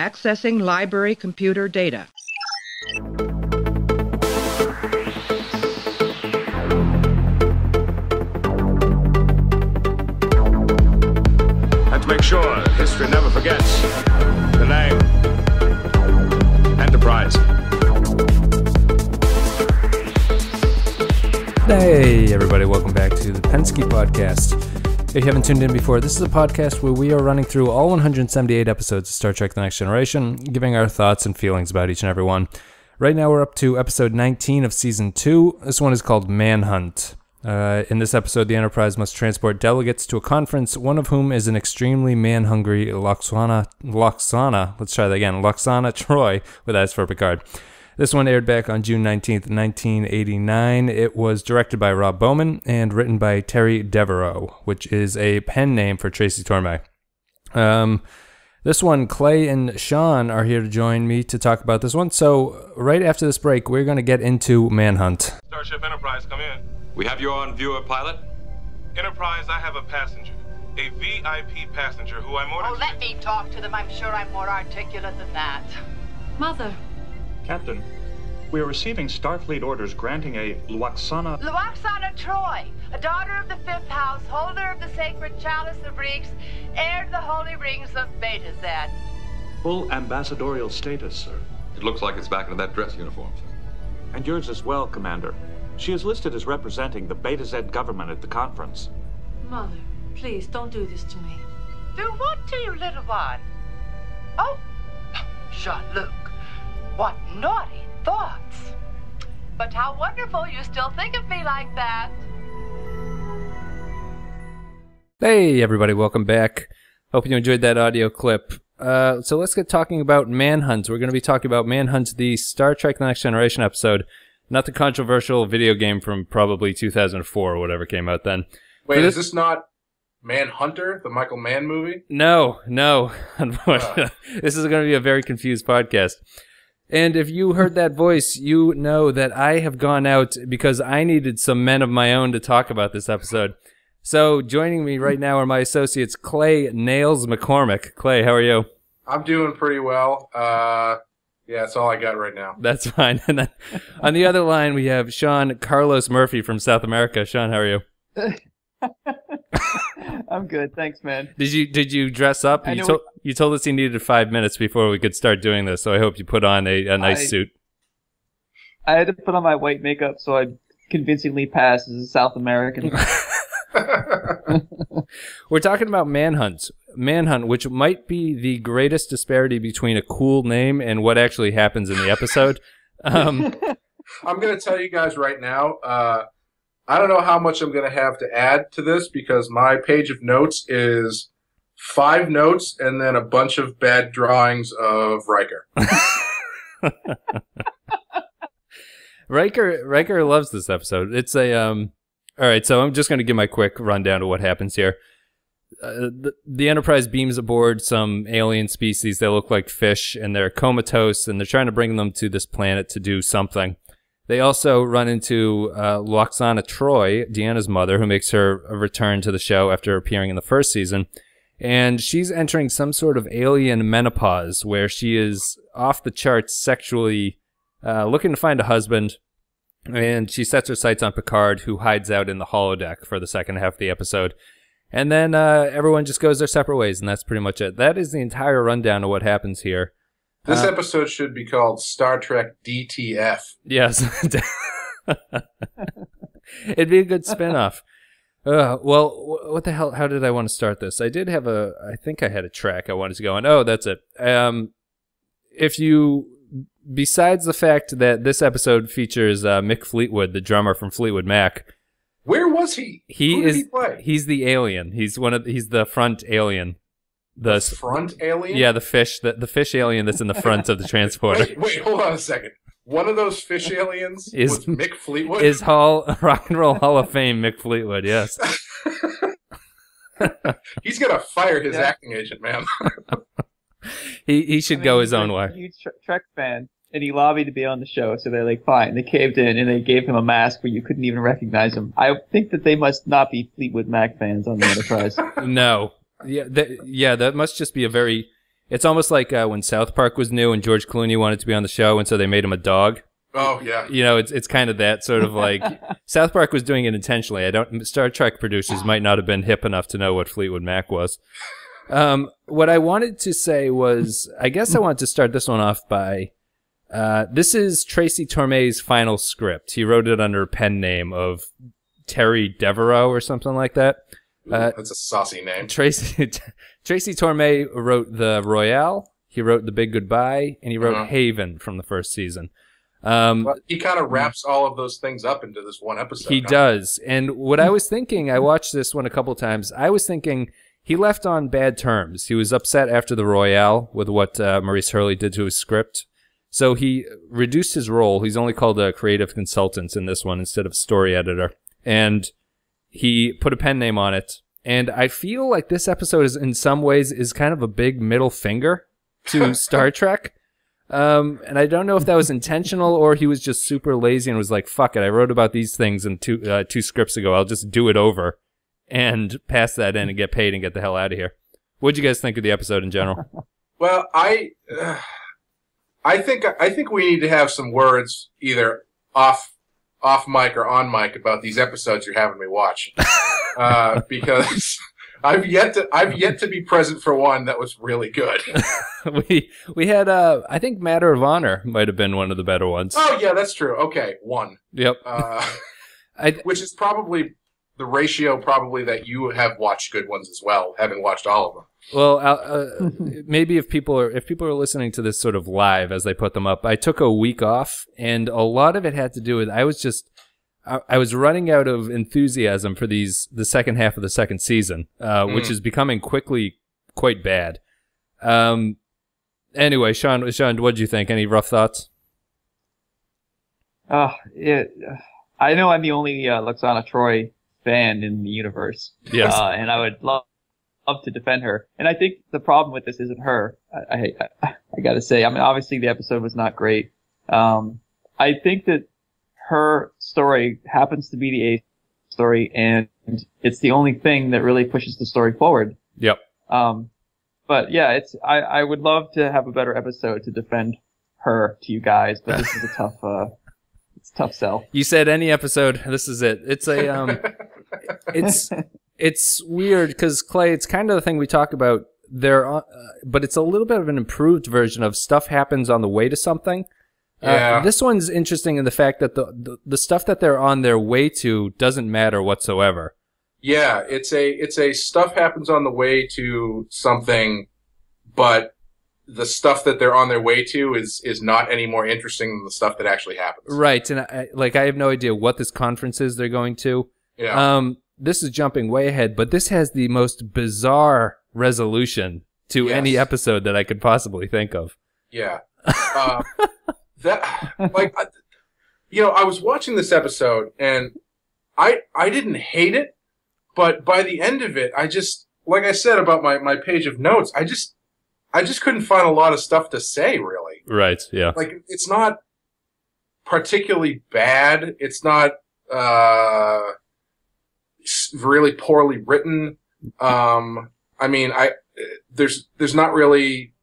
Accessing library computer data. And to make sure history never forgets the name Enterprise. Hey, everybody, welcome back to the Pensky Podcast. If you haven't tuned in before, this is a podcast where we are running through all 178 episodes of Star Trek The Next Generation, giving our thoughts and feelings about each and every one. Right now, we're up to episode 19 of season 2. This one is called Manhunt. Uh, in this episode, the Enterprise must transport delegates to a conference, one of whom is an extremely man hungry Lwaxana, Lwaxana, let's try that again, Lwaxana Troi, with S for Picard. This one aired back on June 19th, 1989. It was directed by Rob Bowman and written by Terry Devereaux, which is a pen name for Tracy Torme. Um, this one, Clay and Sean are here to join me to talk about this one. So, right after this break, we're going to get into Manhunt. Starship Enterprise, come in. We have you on viewer pilot. Enterprise, I have a passenger. A VIP passenger who I'm ordering. Oh, let me talk to them. I'm sure I'm more articulate than that. Mother, Captain, we are receiving Starfleet orders granting a Lwaxana... Lwaxana Troi, a daughter of the fifth house, holder of the sacred chalice of Rixx, heir to the holy rings of Betazed. full ambassadorial status, sir. It looks like it's back into that dress uniform, sir. And yours as well, Commander. She is listed as representing the Betazed government at the conference. Mother, please don't do this to me. Do what to you, little one? Oh, Jean-Luc, what naughty thoughts. But how wonderful you still think of me like that. Hey, everybody, welcome back. Hope you enjoyed that audio clip. Uh, so let's get talking about Manhunt. We're going to be talking about Manhunt, the Star Trek The Next Generation episode, not the controversial video game from probably 2004 or whatever came out then. Wait, For is this- this not Manhunter, the Michael Mann movie? No, no, unfortunately. this is going to be a very confused podcast. And if you heard that voice, you know that I have gone out because I needed some men of my own to talk about this episode. So joining me right now are my associates Clay Nails McCormick. Clay, how are you? I'm doing pretty well. Uh, yeah, that's all I got right now. That's fine. And then on the other line, we have Sean Carlos Murphy from South America. Sean, how are you? I'm good, thanks, man. Did you did you dress up? You know told you told us you needed five minutes before we could start doing this. So I hope you put on a, a nice I- suit. I had to put on my white makeup so I convincingly pass as a South American. We're talking about Manhunt. Manhunt, which might be the greatest disparity between a cool name and what actually happens in the episode. Um, I'm going to tell you guys right now. Uh, I don't know how much I'm going to have to add to this because my page of notes is five notes and then a bunch of bad drawings of Riker. Riker Riker loves this episode. It's a um. All right, so I'm just going to give my quick rundown of what happens here. Uh, the, the Enterprise beams aboard some alien species that look like fish, and they're comatose, and they're trying to bring them to this planet to do something. They also run into uh, Lwaxana Troi, Deanna's mother, who makes her a return to the show after appearing in the first season. And she's entering some sort of alien menopause where she is off the charts sexually uh, looking to find a husband. And she sets her sights on Picard, who hides out in the holodeck for the second half of the episode. And then uh, everyone just goes their separate ways, and that's pretty much it. That is the entire rundown of what happens here. This Uh, episode should be called Star Trek DTF. Yes. It'd be a good spin-off. Uh, well, what the hell? How did I want to start this? I did have a, I think I had a track I wanted to go on. Oh, that's it. Um, if you, besides the fact that this episode features uh, Mick Fleetwood, the drummer from Fleetwood Mac, Where was he? he Who is he play? he's the alien. He's one of he's the front alien. The s- Front alien? yeah, the fish, the, the fish alien that's in the front of the transporter. Wait, wait, hold on a second. One of those fish aliens Is- was Mick Fleetwood. Is Hall Rock and Roll Hall of Fame Mick Fleetwood? Yes. He's gonna fire his Yeah. acting agent, man. He he should I mean, go he's his a own way. Huge Trek fan, and he lobbied to be on the show. So they're like, fine. They caved in, and they gave him a mask where you couldn't even recognize him. I think that they must not be Fleetwood Mac fans on the Enterprise. No. Yeah, that, yeah, that must just be a very It's almost like uh, when South Park was new and George Clooney wanted to be on the show, and so they made him a dog. Oh yeah. You know, it's it's kind of that sort of like South Park was doing it intentionally. I don't. Star Trek producers might not have been hip enough to know what Fleetwood Mac was. Um, what I wanted to say was, I guess I wanted to start this one off by, uh, this is Tracy Torme's final script. He wrote it under a pen name of Terry Devereaux or something like that. Uh, That's a saucy name. Tracy Tracy Torme wrote the Royale. He wrote The Big Goodbye, and he wrote Uh-huh. Haven from the first season. Um, But he kind of wraps all of those things up into this one episode. he huh? does. And what I was thinking, I watched this one a couple times. I was thinking he left on bad terms. He was upset after the Royale with what uh, Maurice Hurley did to his script. So he reduced his role. He's only called a creative consultant in this one instead of story editor. And he put a pen name on it. And I feel like this episode is in some ways is kind of a big middle finger to Star Trek. Um, and I don't know if that was intentional or he was just super lazy and was like, "Fuck it, I wrote about these things in two uh, two scripts ago. I'll just do it over and pass that in and get paid and get the hell out of here." What'd you guys think of the episode in general? Well, I, uh, I think I think we need to have some words either off off mic or on mic about these episodes you're having me watch, uh, because I've yet to I've yet to be present for one that was really good. we we had uh, I think Matter of Honor might have been one of the better ones. oh yeah, that's true. Okay, one, Yep. uh, I which is probably the ratio probably that you have watched good ones as well, having watched all of them. Well, uh, uh, maybe if people are if people are listening to this sort of live as they put them up, I took a week off, and a lot of it had to do with I was just I, I was running out of enthusiasm for these the second half of the second season, uh, which Mm. is becoming quickly quite bad. Um. Anyway, Sean, Sean, what do you think? Any rough thoughts? Oh, it, I know I'm the only uh, Lwaxana Troi fan in the universe. Yes. Uh, and I would love, love to defend her. And I think the problem with this isn't her. I, I, I, gotta say, I mean, obviously the episode was not great. Um, I think that her story happens to be the A story and it's the only thing that really pushes the story forward. Yep. Um, but yeah, it's, I, I would love to have a better episode to defend her to you guys, but this is a tough, uh, tough sell. You said any episode. This is it. It's a um, it's it's weird because Clay. It's kind of the thing we talk about there, uh, but it's a little bit of an improved version of stuff happens on the way to something. Yeah. Uh, this one's interesting in the fact that the, the the stuff that they're on their way to doesn't matter whatsoever. Yeah, it's a it's a stuff happens on the way to something, but the stuff that they're on their way to is is not any more interesting than the stuff that actually happens. Right, and I, like I have no idea what this conference is they're going to. Yeah. Um, this is jumping way ahead, but this has the most bizarre resolution to Yes. any episode that I could possibly think of. Yeah. Uh, that like I- you know, I was watching this episode and I I didn't hate it, but by the end of it, I just like I said about my my page of notes, I just I just couldn't find a lot of stuff to say really. Right. Yeah. Like it's not particularly bad. It's not uh really poorly written. Um I mean, I there's there's not really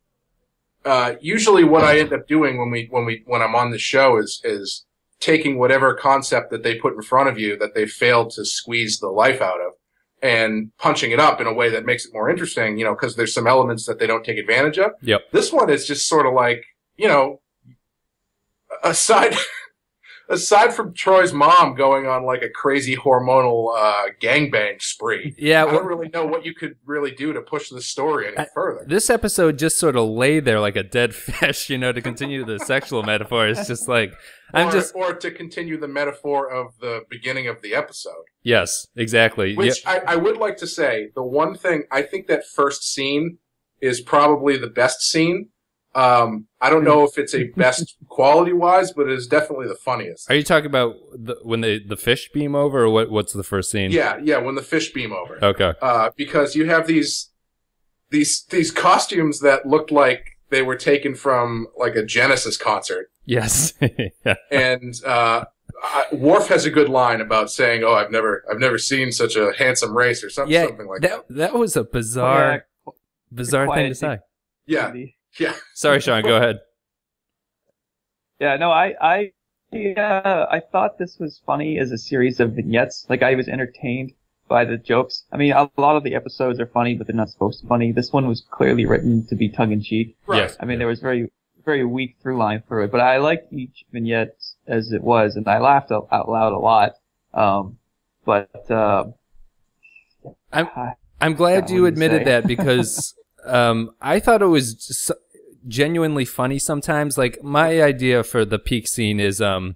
uh, usually what I end up doing when we when we when I'm on the show is is taking whatever concept that they put in front of you that they failed to squeeze the life out of and punching it up in a way that makes it more interesting, you know, because there's some elements that they don't take advantage of. Yep. This one is just sort of like, you know, aside aside from Troi's mom going on like a crazy hormonal uh, gangbang spree. Yeah, I don't really know what you could really do to push the story any further. This episode just sort of lay there like a dead fish, you know, to continue the sexual metaphor. It's just like I'm or, just or to continue the metaphor of the beginning of the episode. yes, exactly. Which Yep. I, I would like to say, the one thing I think that first scene is probably the best scene. Um, I don't know if it's a best quality wise, but it is definitely the funniest. Are you talking about the, when they the fish beam over, or what? What's the first scene? Yeah, yeah, when the fish beam over. Okay. Uh, because you have these these these costumes that looked like they were taken from like a Genesis concert. Yes. yeah. and uh, I, Worf has a good line about saying, "Oh, I've never, I've never seen such a handsome race," or something, Yeah. something like that. that that was a bizarre, Oh, bizarre thing to say. Yeah. The- Yeah. Sorry, Sean. Go ahead. Yeah, no, I, I, yeah, I thought this was funny as a series of vignettes. Like I was entertained by the jokes. I mean, a lot of the episodes are funny, but they're not supposed to be funny. This one was clearly written to be tongue in cheek. Right. Yes. I mean, there was very, very weak through line through it, but I liked each vignette as it was, and I laughed out, out loud a lot. Um, but, uh, I'm- I- I'm glad you admitted that because um, I thought it was s- genuinely funny sometimes. Like my idea for the peak scene is um,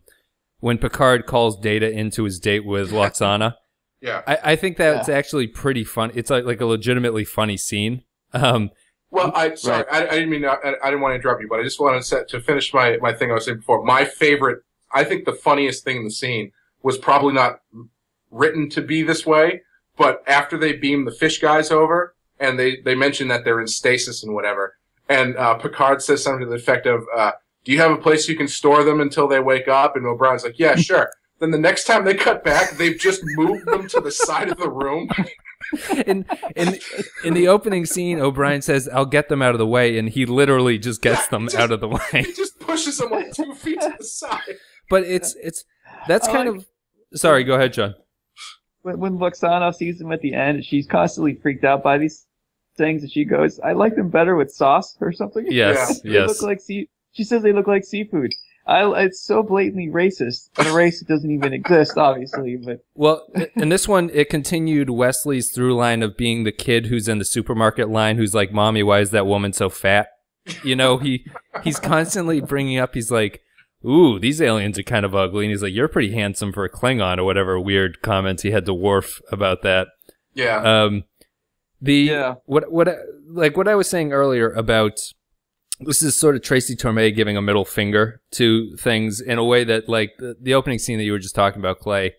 when Picard calls Data into his date with Lwaxana. Yeah. I, I think that's actually pretty fun. It's like like a legitimately funny scene. Um, Well, I sorry, I, I didn't mean I, I didn't want to interrupt you, but I just wanted to, set, to finish my, my thing I was saying before. My favorite, I think the funniest thing in the scene was probably not written to be this way, but after they beam the fish guys over and they they mention that they're in stasis and whatever, and uh, Picard says something to the effect of, uh, "Do you have a place you can store them until they wake up?" And O'Brien's like, "Yeah, sure." then the next time they cut back, they've just moved them to the side of the room. in in in the opening scene, O'Brien says, "I'll get them out of the way," and he literally just gets them Just- out of the way. he just pushes them like two feet to the side. But it's it's that's kind like- of sorry. Go ahead, John. when, when Lwaxana sees him at the end, she's constantly freaked out by these things, and she goes, "I like them better with sauce or something." Yes, they yes. look like sea. She says they look like seafood. I, it's so blatantly racist. And a race that doesn't even exist, obviously. But Well, in this one, it continued Wesley's through line of being the kid who's in the supermarket line who's like, "Mommy, why is that woman so fat?" You know, he he's constantly bringing up. He's like, "Ooh, these aliens are kind of ugly," and he's like, "You're pretty handsome for a Klingon," or whatever weird comments he had to Worf about that. Yeah. Um, the Yeah. what what like what I was saying earlier about this is sort of Tracy Torme giving a middle finger to things in a way that like the, the opening scene that you were just talking about, Clay.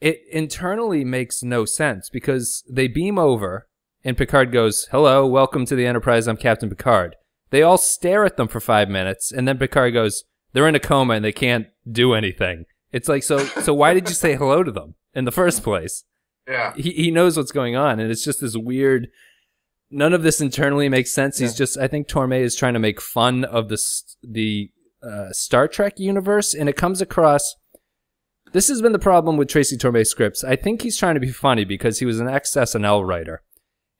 It internally makes no sense because they beam over and Picard goes, "Hello, welcome to the Enterprise. I'm Captain Picard." They all stare at them for five minutes, and then Picard goes, "They're in a coma and they can't do anything." It's like so. So why did you say hello to them in the first place? Yeah. he, he knows what's going on and it's just this weird none of this internally makes sense he's just i think torme is trying to make fun of the the uh, star trek universe and it comes across this has been the problem with tracy torme scripts i think he's trying to be funny because he was an ex snl writer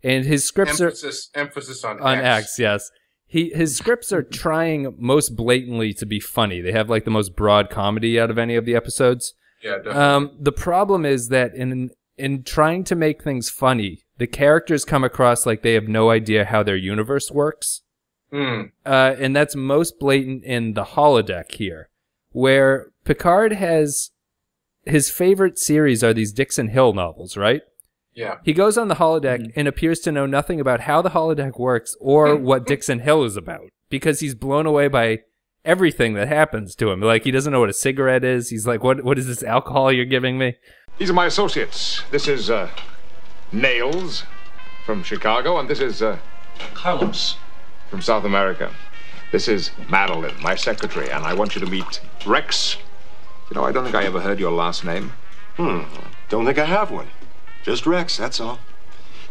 and his scripts are Emphasis, emphasis on, on X. X, yes. He his scripts are trying most blatantly to be funny. They have like the most broad comedy out of any of the episodes. Yeah, definitely. Um, the problem is that in in trying to make things funny, the characters come across like they have no idea how their universe works. Mm. Uh, and that's most blatant in the holodeck here, where Picard has his favorite series are these Dixon Hill novels, right? Yeah. He goes on the holodeck and appears to know nothing about how the holodeck works or what Dixon Hill is about because he's blown away by everything that happens to him. Like he doesn't know what a cigarette is. He's like, "What? What is this alcohol you're giving me?" These are my associates. This is uh, Nails from Chicago, and this is uh, Carlos. from South America. This is Madeline, my secretary, and I want you to meet Rex. You know, I don't think I ever heard your last name. Hmm. Don't think I have one. Just Rex, that's all.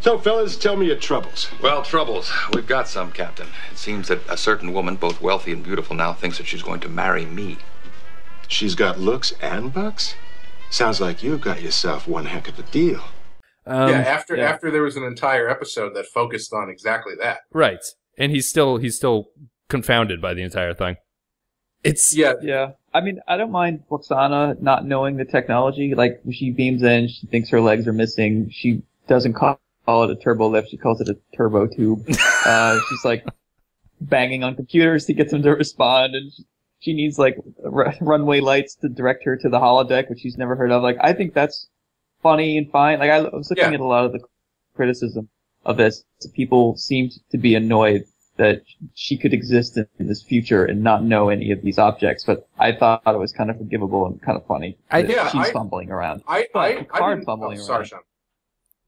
So, fellas, tell me your troubles. Well, troubles. We've got some, Captain. It seems that a certain woman, both wealthy and beautiful, now thinks that she's going to marry me. She's got looks and bucks? Sounds like you've got yourself one heck of a deal. Um, yeah, after yeah. after there was an entire episode that focused on exactly that. right, and he's still he's still confounded by the entire thing. It's Yeah, yeah, I mean, I don't mind Lwaxana not knowing the technology. Like she beams in, she thinks her legs are missing. She doesn't call, call it a turbo lift. She calls it a turbo tube. uh, she's like banging on computers to get them to respond, and she, she needs like r- runway lights to direct her to the holodeck, which she's never heard of. Like I think that's funny and fine. Like I was looking Yeah. at a lot of the criticism of this. People seemed to be annoyed that she could exist in this future and not know any of these objects, but I thought it was kind of forgivable and kind of funny. I- that Yeah, she's I- fumbling around. I But I, I Picard didn't- fumbling oh, sorry, around. Sean.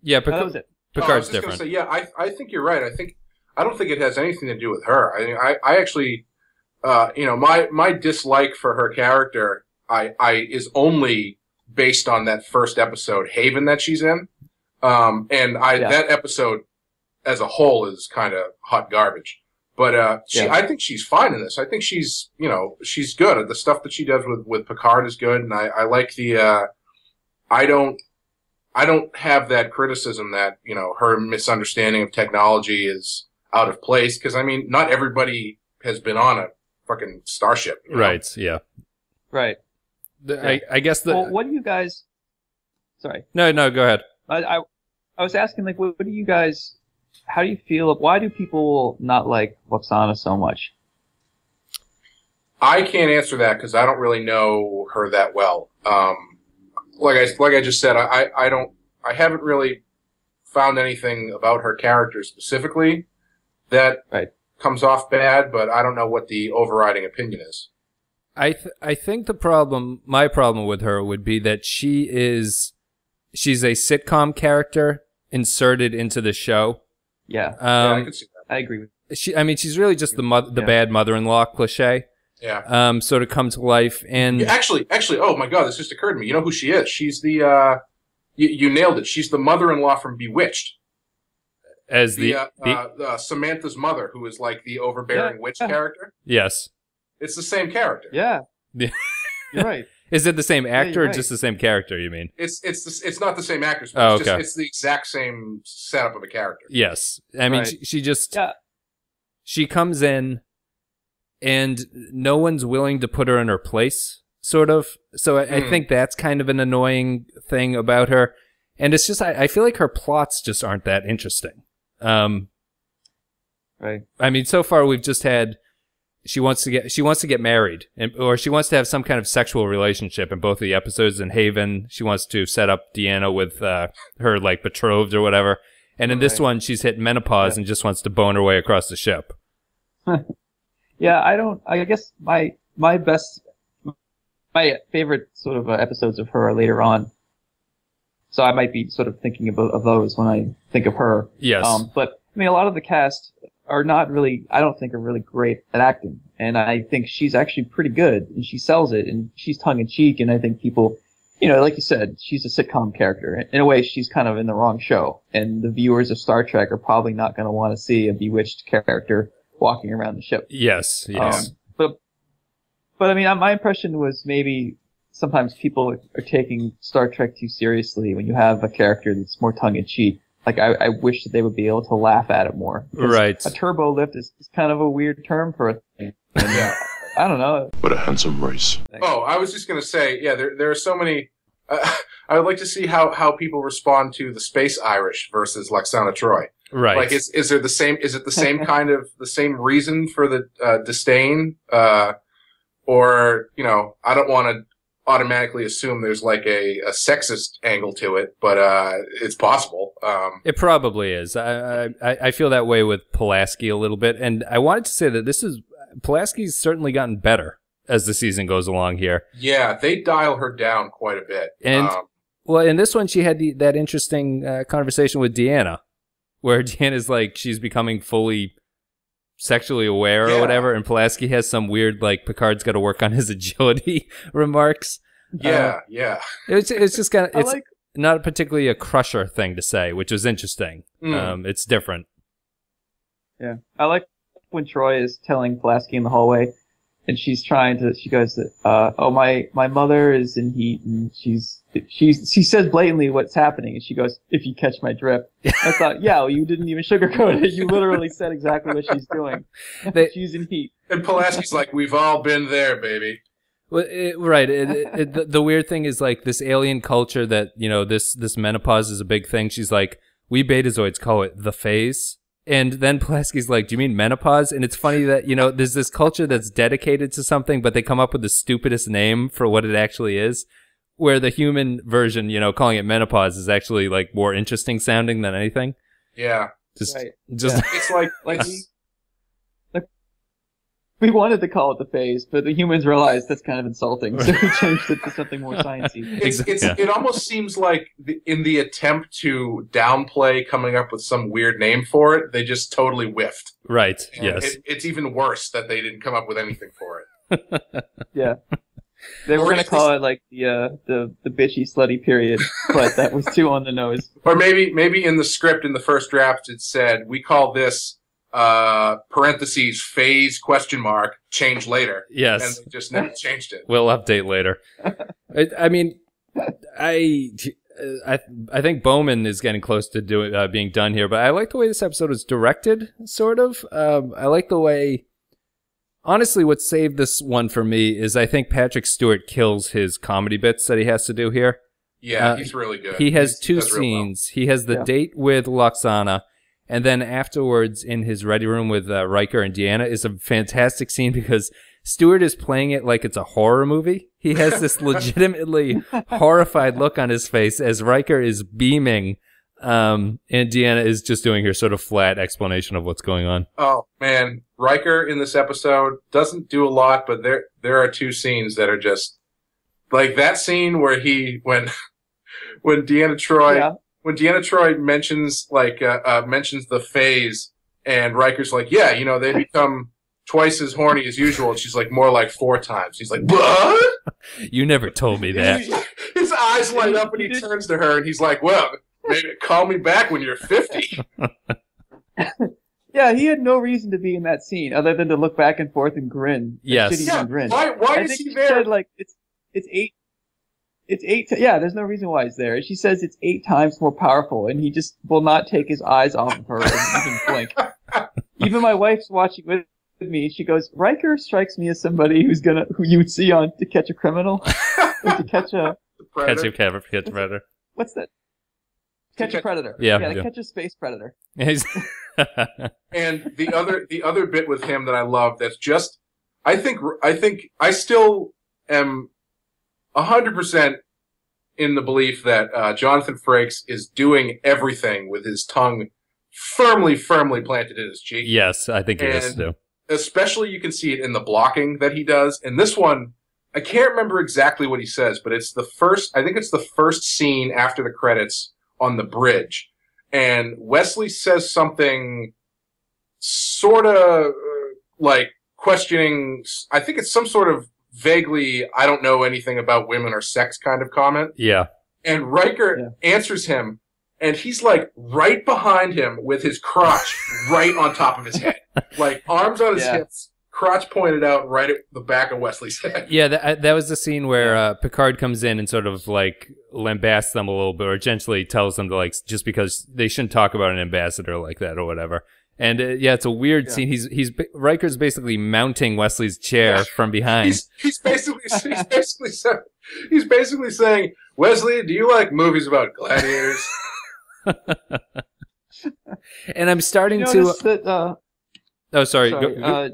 yeah, But that Picard, was it. Picard's different. Say, yeah, I I think you're right. I think I don't think it has anything to do with her. I I, I actually, uh, you know, my my dislike for her character, I I is only based on that first episode, Haven, that she's in. Um, and I Yeah. that episode as a whole is kind of hot garbage. But uh, she, Yeah. I think she's fine in this. I think she's, you know, she's good. The stuff that she does with with Picard is good, and I, I like the. Uh, I don't, I don't have that criticism that you know her misunderstanding of technology is out of place because I mean, not everybody has been on a fucking starship. you know? Right. Yeah. Right. The- I, I guess the well, what do you guys? Sorry, no no go ahead. I, I I was asking like, what, what do you guys? How do you feel? Why do people not like Lwaxana so much? I can't answer that because I don't really know her that well. Um, like I like I just said, I, I I don't I haven't really found anything about her character specifically that Right. comes off bad, but I don't know what the overriding opinion is. I th- I think the problem, my problem with her would be that she is, she's a sitcom character inserted into the show. Yeah, yeah, I Um, see that. Uh, I agree with. she, I mean, she's really just the mo- the Yeah. bad mother-in-law cliche, Yeah. um, sort of come to life. And Yeah, Actually, actually, oh my god, this just occurred to me. You know who she is? She's the uh, you, you nailed it. She's the mother-in-law from Bewitched. as The, the, uh, the uh, uh, Samantha's mother, who is like the overbearing Yeah. witch character. yes, It's the same character. Yeah, Yeah. you're right. is it the same actor you're or right. just the same character? You mean? It's it's the, it's not the same actress. But Oh, it's, just, okay. it's the exact same setup of a character. Yes, I mean, Right. she, she just Yeah, she comes in, and no one's willing to put her in her place, sort of. So I, I Hmm. think that's kind of an annoying thing about her. And it's just I, I feel like her plots just aren't that interesting. Um, right. I mean, so far we've just had she wants to get she wants to get married, and, or she wants to have some kind of sexual relationship in both of the episodes. In Haven, she wants to set up Deanna with uh, her like betrothed or whatever. And in this one, she's hit menopause and just wants to bone her way across the ship. Yeah, I don't. I guess my my best, my favorite sort of uh, episodes of her are later on. So I might be sort of thinking of, of those when I think of her. Yes. Um, but I mean, a lot of the cast are not really. I don't think are really great at acting, and I think she's actually pretty good, and she sells it, and she's tongue in cheek, and I think people, you know, like you said, she's a sitcom character. In a way, she's kind of in the wrong show, and the viewers of Star Trek are probably not going to want to see a bewitched character walking around the ship. Yes, yes. Um, but but I mean, my impression was maybe sometimes people are taking Star Trek too seriously when you have a character that's more tongue in cheek. Like I, I wish that they would be able to laugh at it more. Right. A turbo lift is, is kind of a weird term for a thing. And, uh, I don't know. What a handsome race. Oh, I was just gonna say, yeah, there there are so many. Uh, I would like to see how how people respond to the space Irish versus Lwaxana Troi. Right. Like, is is there the same? Is it the same kind of the same reason for the uh, disdain? Uh, or you know, I don't want to automatically assume there's like a, a sexist angle to it, but uh, it's possible. Um, It probably is. I, I I feel that way with Pulaski a little bit, and I wanted to say that this is Pulaski's certainly gotten better as the season goes along here. yeah, they dial her down quite a bit. And- um, Well, in this one, she had the, that interesting uh, conversation with Deanna, where Deanna's like she's becoming fully sexually aware Yeah. or whatever, and Pulaski has some weird like Picard's got to work on his agility remarks. yeah, yeah. It's it's just kind of it's like not particularly a crusher thing to say, which is interesting. Mm. Um, it's different. Yeah, I like when Troi is telling Pulaski in the hallway, and she's trying to. She goes, uh, "Oh, my my mother is in heat, and she's she's she says blatantly what's happening, and she goes, if you catch my drift." I thought, yeah, well, you didn't even sugarcoat it. You literally said exactly what she's doing. They- she's in heat. And Pulaski's like, we've all been there, baby. Well, it, right. It, it, it, the, the weird thing is like this alien culture that you know this this menopause is a big thing. She's like, we Betazoids call it the phase, and then Pulaski's like, do you mean menopause? And it's funny that you know there's this culture that's dedicated to something, but they come up with the stupidest name for what it actually is. Where the human version, you know, calling it menopause is actually like more interesting sounding than anything. Yeah. Just, Right. just It's like, Like it's- we, like, we wanted to call it the phase, but the humans realized that's kind of insulting, so we changed it to something more sciencey. it's, it's, Yeah. it almost seems like the, in the attempt to downplay coming up with some weird name for it, they just totally whiffed. right. And Yes. It, it's even worse that they didn't come up with anything for it. Yeah. They were gonna call it like the uh the the bitchy slutty period, but that was too on the nose. Or maybe maybe in the script in the first draft it said we call this uh, parentheses phase question mark change later. Yes. and they just never changed it. We'll update later. I, I mean, I, I, I think Bowman is getting close to doing uh, being done here, but I like the way this episode is directed. Sort of. Um, I like the way. Honestly, what saved this one for me is I think Patrick Stewart kills his comedy bits that he has to do here. Yeah, Uh, he's really good. He has He's- two does real well. scenes. He has the Yeah. date with Lwaxana, and then afterwards in his ready room with uh, Riker and Deanna is a fantastic scene because Stewart is playing it like it's a horror movie. He has this legitimately horrified look on his face as Riker is beaming, um, and Deanna is just doing her sort of flat explanation of what's going on. Oh man, Riker in this episode doesn't do a lot, but there there are two scenes that are just like that scene where he when when Deanna Troi Yeah. When Deanna Troi mentions like uh, uh, mentions the phase and Riker's like, yeah, you know, they become twice as horny as usual, and she's like, more like four times. He's like, what? You never told me that. His eyes light up, and he turns to her, and he's like, well, maybe call me back when you're fifty. Yeah, he had no reason to be in that scene other than to look back and forth and grin. Yes. Shitty Yeah, grin. why- why is he she there? Said, like it's it's eight. It's eight. Ti- yeah, there's no reason why he's there. She says it's eight times more powerful, and he just will not take his eyes off of her and even blink. Even my wife's watching with with me. She goes, Riker strikes me as somebody who's gonna who you would see on To Catch a Criminal, to catch a Catch a catch a catch a predator. what's that? Catch a predator. Yeah, yeah, yeah. catch a space predator. And the other the other bit with him that I love that's just I think I think I still am hundred percent in the belief that uh, Jonathan Frakes is doing everything with his tongue firmly firmly planted in his cheek. yes, I think he is too. Especially you can see it in the blocking that he does. And this one, I can't remember exactly what he says, but it's the first I think it's the first scene after the credits on the bridge. And Wesley says something sort of like questioning I think it's some sort of vaguely I don't know anything about women or sex kind of comment. Yeah. And Riker answers him, and he's like right behind him with his crotch right on top of his head. Like arms on his Yeah. hips, crotch pointed out right at the back of Wesley's head. Yeah, that, that was the scene where uh, Picard comes in and sort of like lambasts them a little bit, or gently tells them to like just because they shouldn't talk about an ambassador like that or whatever. And uh, yeah, it's a weird scene. He's he's Riker's basically mounting Wesley's chair from behind. He's, he's basically he's basically sa- he's basically saying, Wesley, do you like movies about gladiators? and I'm starting You to. that, uh, oh, sorry. sorry, go- go- uh,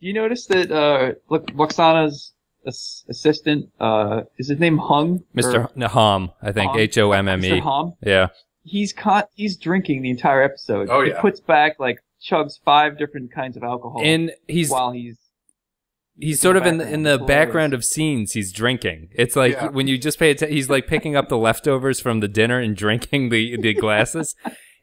you notice that uh, look, Lwaxana's assistant uh, is his name Hung? Mr. Or- Hom, I think Hom? H O M M E. Mr. Hom? Yeah. He's con- he's drinking the entire episode. Oh, He yeah. puts back like chugs five different kinds of alcohol. And he's- while he's He's sort of in the, background. in the It's background of scenes. He's drinking. It's like Yeah. when you just pay attention. He's like picking up the leftovers from the dinner and drinking the the glasses.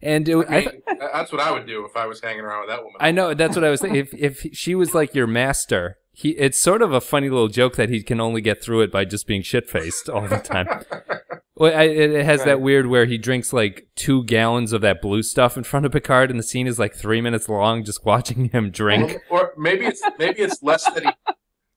And it, I I, mean, that's what I would do if I was hanging around with that woman. I know that's what I was thinking. If if she was like your master, he it's sort of a funny little joke that he can only get through it by just being shit faced all the time. well, I, it, it has that weird where he drinks like two gallons of that blue stuff in front of Picard, and the scene is like three minutes long, just watching him drink. or maybe it's maybe it's less that he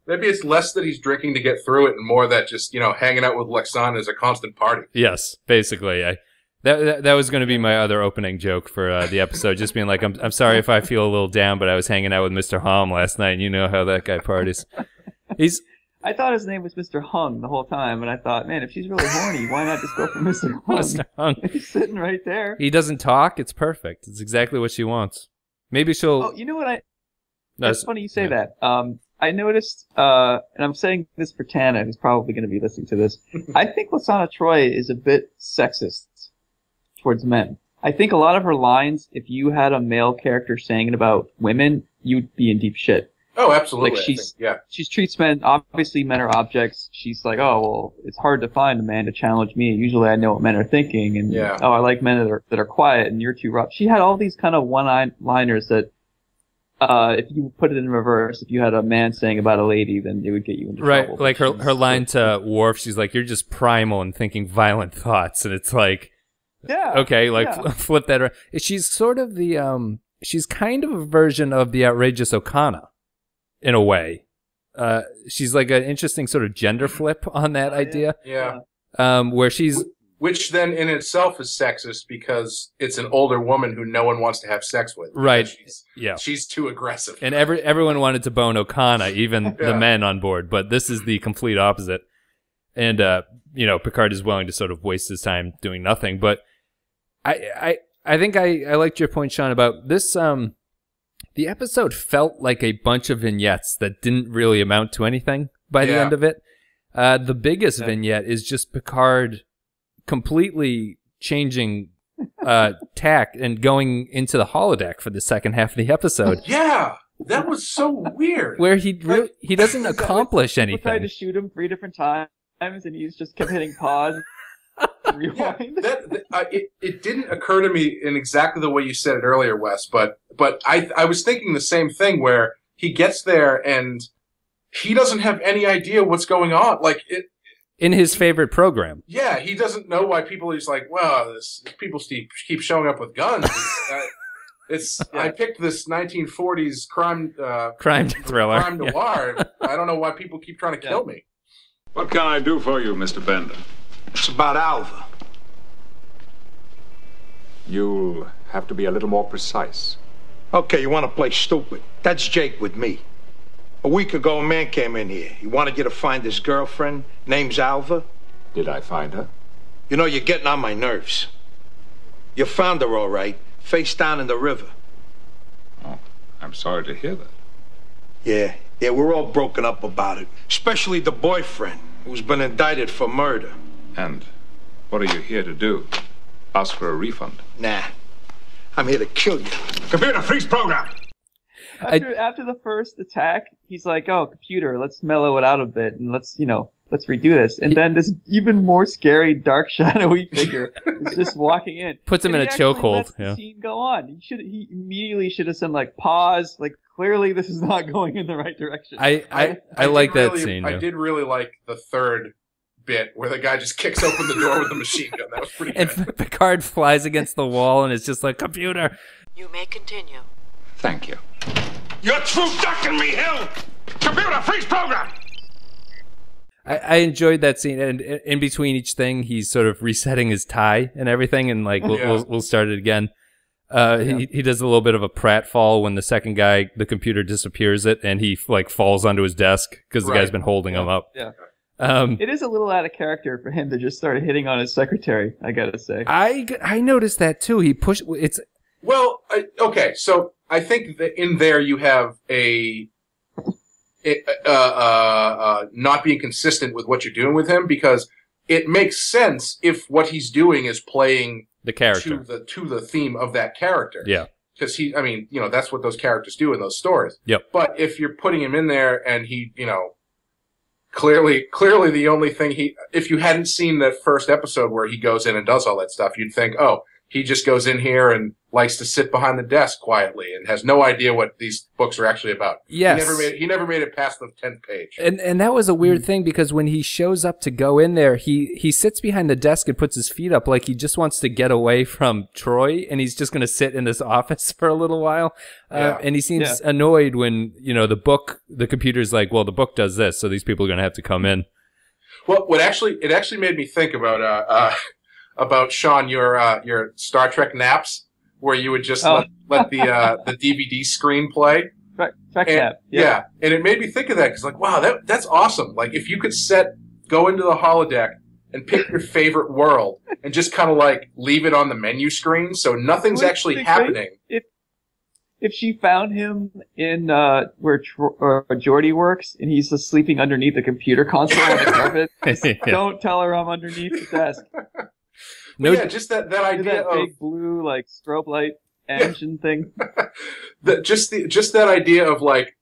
maybe it's less that he's drinking to get through it and more that just, you know, hanging out with Lexan is a constant party. Yes, basically. I that that, that was going to be my other opening joke for uh, the episode, just being like, I'm I'm sorry if I feel a little down, but I was hanging out with Mr. Hom last night, and you know how that guy parties. He's I thought his name was Mr. Hung the whole time, and I thought, man, if she's really horny, why not just go for Mr. Hung? Mr. Hung. He's sitting right there. He doesn't talk. It's perfect. It's exactly what she wants. Maybe she'll. Oh, you know what I? No, It's funny you say that. Um, I noticed, uh, and I'm saying this for Tana, who's probably going to be listening to this. I think Lasana Troi is a bit sexist towards men. I think a lot of her lines, if you had a male character saying it about women, you'd be in deep shit. Oh, absolutely. Like she's think, yeah. she treats men obviously men are objects. She's like, oh well, it's hard to find a man to challenge me. Usually I know what men are thinking, and Yeah. oh I like men that are that are quiet, and you're too rough. She had all these kind of one liners that, uh, if you put it in reverse, if you had a man saying about a lady, then it would get you into right, trouble. Right, like her her line to Worf, she's like, "You're just primal and thinking violent thoughts," and it's like, Yeah. okay, like yeah. flip that around. She's sort of the um. she's kind of a version of the outrageous Okona in a way. Uh, she's like an interesting sort of gender flip on that idea. Yeah. Um, where she's Which then in itself is sexist because it's an older woman who no one wants to have sex with. Right. She's, yeah, she's too aggressive. and every everyone wanted to bone Okona, even Yeah. the men on board. But this is the complete opposite. And uh, you know, Picard is willing to sort of waste his time doing nothing. But I I I think I I liked your point, Sean, about this. Um, the episode felt like a bunch of vignettes that didn't really amount to anything by the end of it. Uh, the biggest vignette is just Picard completely changing uh, tack and going into the holodeck for the second half of the episode, yeah. That was so weird. where he he doesn't accomplish People tried to shoot him three different times, and he's just kept hitting pause. Rewind. that, that uh, it, it didn't occur to me in exactly the way you said it earlier, Wes. But but I I was thinking the same thing where he gets there and he doesn't have any idea what's going on. Like it, In his favorite program, yeah, he doesn't know why people. He's like, well, this people keep keep showing up with guns. It's, uh, it's I picked this 1940s crime uh, crime thriller. crime Yeah. noir. I don't know why people keep trying to kill me. What can I do for you, Mr. Bender? It's about Alva. You'll have to be a little more precise. Okay, you want to play stupid. That's Jake with me. A week ago, a man came in here. He wanted you to find his girlfriend. Name's Alva. Did I find her? You know, you're getting on my nerves. You found her all right, face down in the river. Oh, I'm sorry to hear that. Yeah, yeah, we're all broken up about it. Especially the boyfriend, who's been indicted for murder. And what are you here to do? Ask for a refund? Nah, I'm here to kill you. Computer, freeze program! After, after the first attack, he's like, "Oh, computer, let's mellow it out a bit and let's, you know, let's redo this." And then this even more scary, dark, shadowy figure is just walking in, Puts him And in a chokehold, yeah. scene go on. He should, he immediately should have said like, "Pause." Like, clearly, this is not going in the right direction. I I, I, did like that scene. I yeah. did really like the third bit where the guy just kicks open the door with a machine gun. That was pretty good. And Picard flies against the wall and it's just like computer. You may continue. Thank you. You're true ducking me, Hill! Computer, freeze program! I, I enjoyed that scene, and in in between each thing, he's sort of resetting his tie and everything, and like we'll Yeah. we'll, we'll start it again. Uh, he he does a little bit of a pratfall when the second guy, the computer disappears it, and he like falls onto his desk because the Right. guy's been holding him up. Yeah. Um, It is a little out of character for him to just start hitting on his secretary. I gotta say. I I noticed that too. He pushed. It's Well, I, okay, so I think that in there you have a, it, uh, uh, uh, not being consistent with what you're doing with him because it makes sense if what he's doing is playing the character. to the to the theme of that character. Yeah. because he, I mean, you know, that's what those characters do in those stories. Yep. But if you're putting him in there and he, you know, clearly, clearly the only thing he, if you hadn't seen the first episode where he goes in and does all that stuff, you'd think, oh, he just goes in here and likes to sit behind the desk quietly and has no idea what these books are actually about. Yes. He never made, he never made it past the 10th page. And and that was a weird thing because when he shows up to go in there, he he sits behind the desk and puts his feet up like he just wants to get away from Troi, and he's just going to sit in this office for a little while. Uh, Yeah. and he seems Yeah. annoyed when you know the book, the computer's like, well, the book does this, so these people are going to have to come in. Well, what actually it actually made me think about uh, uh about Sean your uh, your Star Trek naps where you would just Oh. let, let the uh, the DVD screen play. Track, track And, nap. yeah. and it made me think of that because like wow that that's awesome. Like if you could set go into the holodeck and pick your favorite world and just kind of like leave it on the menu screen so nothing's Wouldn't actually it be great happening. If if she found him in uh, where Tro- or Geordi works and he's just sleeping underneath the computer console on the carpet, don't tell her I'm underneath the desk. No, yeah, just that that idea that of big blue like strobe light engine thing. that just the just that idea of like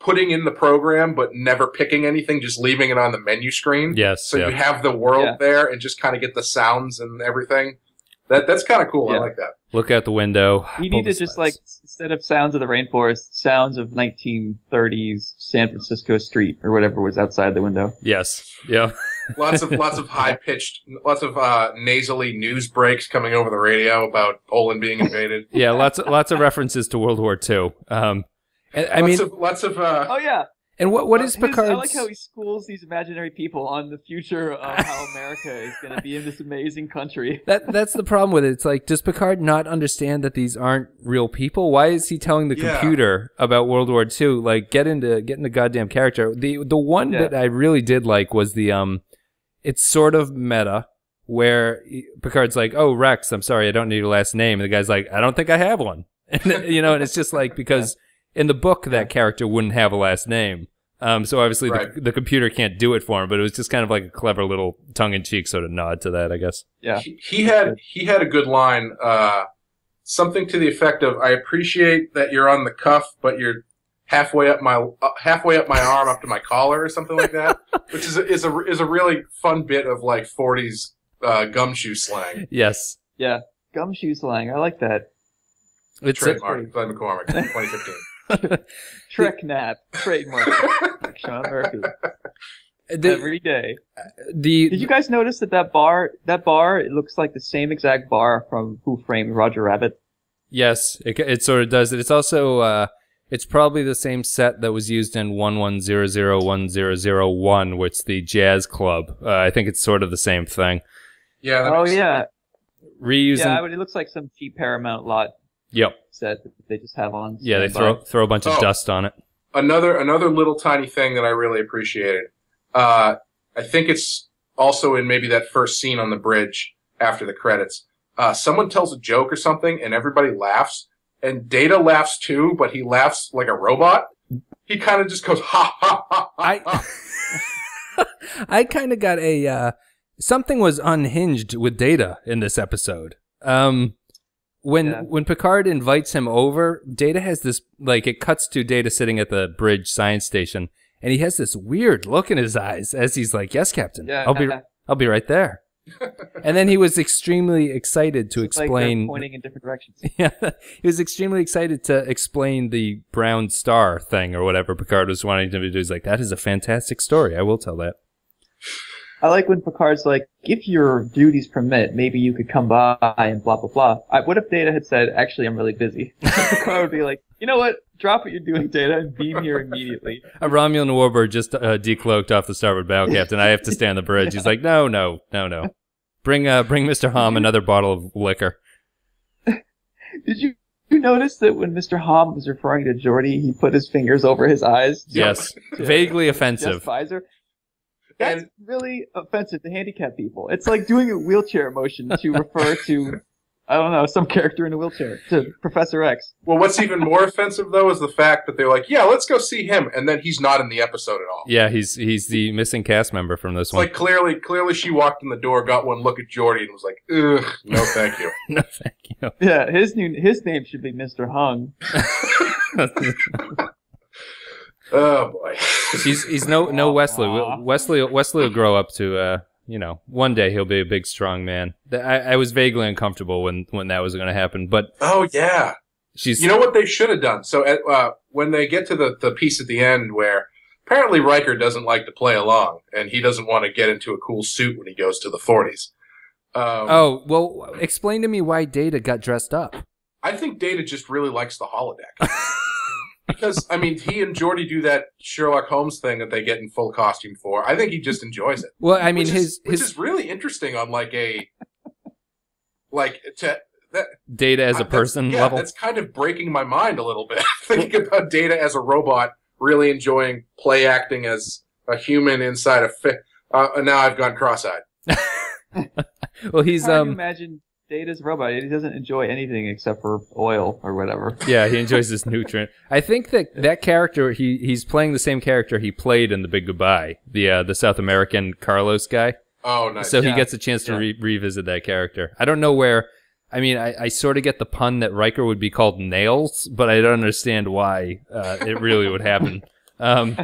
putting in the program but never picking anything, just leaving it on the menu screen. yes, So yeah. you have the world Yeah. there and just kind of get the sounds and everything. That that's kind of cool. I like that. Look out the window. You need to just slats. like instead of sounds of the rainforest, sounds of 1930s San Francisco street or whatever was outside the window. Yes. Yeah. Lots of lots of high pitched, lots of uh, nasally news breaks coming over the radio about Poland being invaded. yeah. Lots of lots of references to World War II. Um, and, I lots mean, of, lots of uh, Oh yeah. And what what is His- I like how he schools these imaginary people on the future of how America is going to be in this amazing country. That that's the problem with it. It's like, does Picard not understand that these aren't real people? Why is he telling the Yeah. computer about World War II? Like, get into get into goddamn character. The the one Yeah. that I really did like was the um, it's sort of meta where Picard's like, "Oh Rex, I'm sorry, I don't need your last name," and the guy's like, "I don't think I have one," and you know, and it's just like because in the book that character wouldn't have a last name. Um, so obviously Right. the, the computer can't do it for him, but it was just kind of like a clever little tongue in cheek sort of nod to that, I guess. Yeah. he, he had he had a good line, uh, something to the effect of, "I appreciate that you're on the cuff, but you're halfway up my uh, halfway up my arm up to my collar," or something like that, which is a, is a is a really fun bit of like 40s uh, gumshoe slang. Yes. Yeah. Gumshoe slang. I like that. It's a, Glenn McCormick, 2015. Trek nap. Trademark. Sean Murphy. the, Every day. the Did you guys notice that that bar, that bar, it looks like the same exact bar from Who Framed Roger Rabbit? yes, it, it sort of does. It's also uh, it's probably the same set that was used in one one zero zero one zero zero one, which is the jazz club. Uh, I think it's sort of the same thing. Yeah. Oh yeah. Reusing. Yeah, but it looks like some cheap Paramount lot yep. set that they just have on. Yeah, they throw throw a bunch of Oh. dust on it. another another little tiny thing that I really appreciated. Uh, I think it's also in maybe that first scene on the bridge after the credits. Uh, someone tells a joke or something, and everybody laughs, and Data laughs too, but he laughs like a robot. He kind of just goes ha ha ha ha. I. I kind of got a uh, something was unhinged with Data in this episode. Um, when Yeah. when Picard invites him over, Data has this like it cuts to Data sitting at the bridge science station, and he has this weird look in his eyes as he's like, "Yes, Captain, Yeah. I'll be I'll be right there." and then he was extremely excited to It's like explain. pointing in different directions. yeah, he was extremely excited to explain the brown star thing or whatever Picard was wanting him to do. He's like, "That is a fantastic story. I will tell that." I like when Picard's like, if your duties permit, maybe you could come by and blah blah blah. I, what if Data had said, actually, I'm really busy? Picard would be like, you know what? Drop what you're doing, Data, and beam here immediately. A Romulan warbird just uh, decloaked off the starboard bow, Captain. I have to stay on the bridge. He's like, no, no, no, no. Bring, uh, bring Mister Homn another bottle of liquor. Did you? You notice that when Mr. Homn was referring to Geordi, he put his fingers over his eyes. Yes, vaguely offensive. visor. That's And- really offensive to handicapped people. It's like doing a wheelchair motion to refer to, I don't know, some character in a wheelchair, to Professor X. Well, what's even more offensive though is the fact that they're like, "Yeah, let's go see him," and then he's not in the episode at all. Yeah, he's he's the missing cast member from this It's one. like clearly, clearly, she walked in the door, got one look at Geordi, and was like, "Ugh, no, thank you." no, thank you. Yeah, his new his name should be Mr. Hung. Oh boy. He's he's no no Wesley. Wesley Wesley will grow up to uh you know one day he'll be a big strong man. I, I was vaguely uncomfortable when when that was going to happen, but Oh yeah. she's You know what they should have done? So at, uh, when they get to the, the piece at the end where apparently Riker doesn't like to play along and he doesn't want to get into a cool suit when he goes to the 40s. Um, oh well, explain to me why Data got dressed up. I think Data just really likes the holodeck. because, I mean, he and Geordi do that Sherlock Holmes thing that they get in full costume for. I think he just enjoys it. Well, I mean which his is, which his is really interesting on like a like to that Data as a that's- person yeah, level. That's kind of breaking my mind a little bit. Thinking about Data as a robot, really enjoying play acting as a human inside a fi- uh, and now I've gone cross-eyed. Well, he's How um imagine Data's robot? He doesn't enjoy anything except for oil or whatever. yeah he enjoys this nutrient. I think that that character he he's playing the same character he played in The Big Goodbye, the uh, the South American Carlos guy. Oh, nice. So he gets a chance to Yeah. re- revisit that character. I don't know where. I mean, I, I sort of get the pun that Riker would be called Nails, but I don't understand why uh, it really would happen. Um,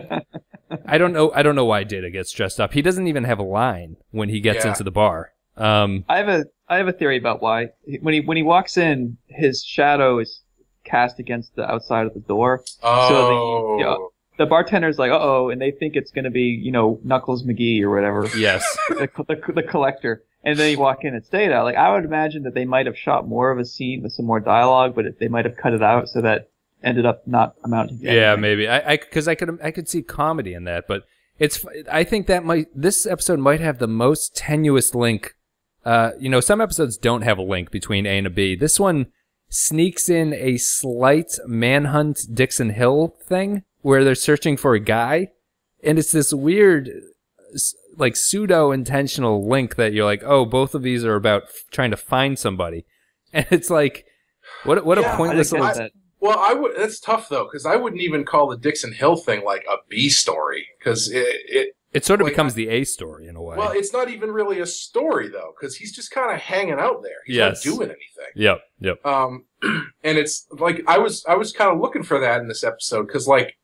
I don't know. I don't know why Data gets dressed up. He doesn't even have a line when he gets Yeah. into the bar. Um, I have a I have a theory about why. When he when he walks in, his shadow is cast against the outside of the door. Oh. So the you know, the bartender's like, uh oh, and they think it's gonna be you know Knuckles McGee or whatever. Yes. the, the, the collector. And then you walk in, it's Data. Like I would imagine that they might have shot more of a scene with some more dialogue, but they might have cut it out so that ended up not amounting. To Yeah, maybe. I I because I could I could see comedy in that, but it's I think that might this episode might have the most tenuous link. Uh, you know, some episodes don't have a link between A and a B. This one sneaks in a slight manhunt Dixon Hill thing where they're searching for a guy, and it's this weird, like pseudo intentional link that you're like, oh, both of these are about f- trying to find somebody, and it's like, what what Yeah, a pointless I get. Well, I would. That's tough though, because I wouldn't even call the Dixon Hill thing like a B story, because it, it. It sort of Like, becomes the A story in a way. Well, it's not even really a story though, because he's just kind of hanging out there. He's Yes. not doing anything. Yep, yep. Um, and it's like I was I was kind of looking for that in this episode because like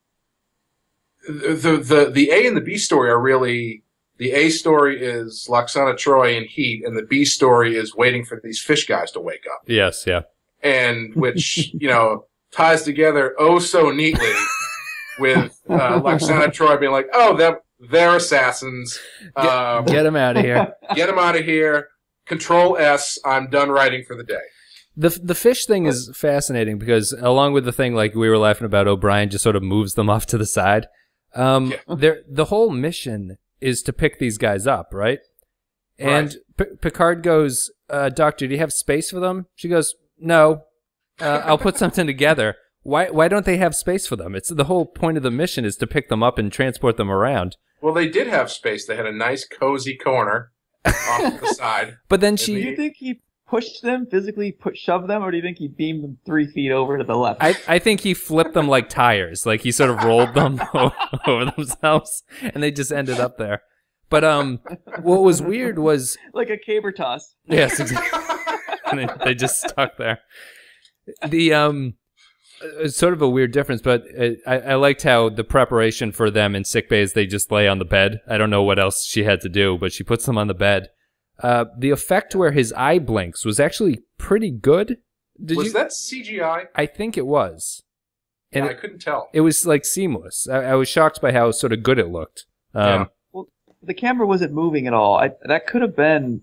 the the the A and the B story are really the A story is Lwaxana Troi in Heat, and the B story is waiting for these fish guys to wake up, Yes, yeah. and which you know ties together oh so neatly with uh, Lwaxana Troi being like, oh, that they're assassins. Um, Get them out of here. get them out of here. Control S. I'm done writing for the day. The the fish thing is fascinating because along with the thing like we were laughing about O'Brien just sort of moves them off to the side. Um there the whole mission is to pick these guys up, right? And P- Picard goes, uh, "Doctor, do you have space for them?" She goes, "No. Uh, I'll put something together." Why why don't they have space for them? It's the whole point of the mission is to pick them up and transport them around. Well, they did have space. They had a nice, cozy corner off the side. But then she. Do you think he pushed them physically, put shoved them, or do you think he beamed them three feet over to the left? I, I think he flipped them like tires. Like he sort of rolled them over themselves, and they just ended up there. But um, what was weird was like a caber toss. yes, exactly. and they, they just stuck there. The um, it's sort of a weird difference, but uh, I, I liked how the preparation for them in sick bay is they just lay on the bed. I don't know what else she had to do, but she puts them on the bed. Uh, the effect where his eye blinks was actually pretty good. Did was you? that CGI? I think it was. And I couldn't tell. it was like seamless. I, I was shocked by how sort of good it looked. Um, Well, the camera wasn't moving at all. I, that could have been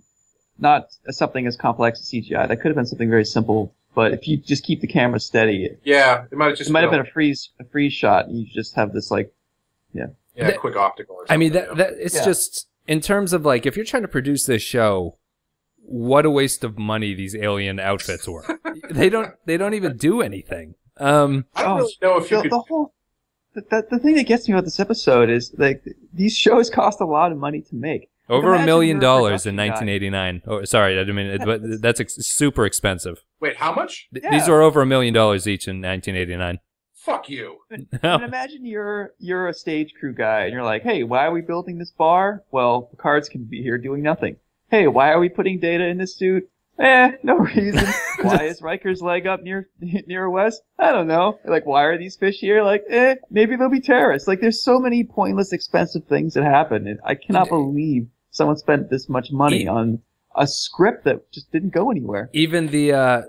not something as complex as CGI. That could have been something very simple. But if you just keep the camera steady, it, Yeah, it might have just it might have been been a freeze a freeze shot. And you just have this like, yeah. yeah, quick optical. Or something. I mean, that, that it's Yeah. just in terms of like if you're trying to produce this show, what a waste of money these alien outfits were. they don't they don't even do anything. Um, I don't really know if you the, could. the whole the, the, the thing that gets me about this episode is like these shows cost a lot of money to make. Over a million dollars in 1989. Oh, sorry, I didn't mean it, but that's ex- super expensive. Wait, how much? Th- Yeah. These were over a million dollars each in 1989. Fuck you. And imagine you're you're a stage crew guy and you're like, hey, why are we building this bar? Well, Picards can be here doing nothing. Hey, why are we putting Data in this suit? Eh, no reason. why is Riker's leg up near near West? I don't know. Like, why are these fish here? Like, eh, maybe they'll be terrorists. Like, there's so many pointless, expensive things that happen, and I cannot believe someone spent this much money E- on a script that just didn't go anywhere. even the uh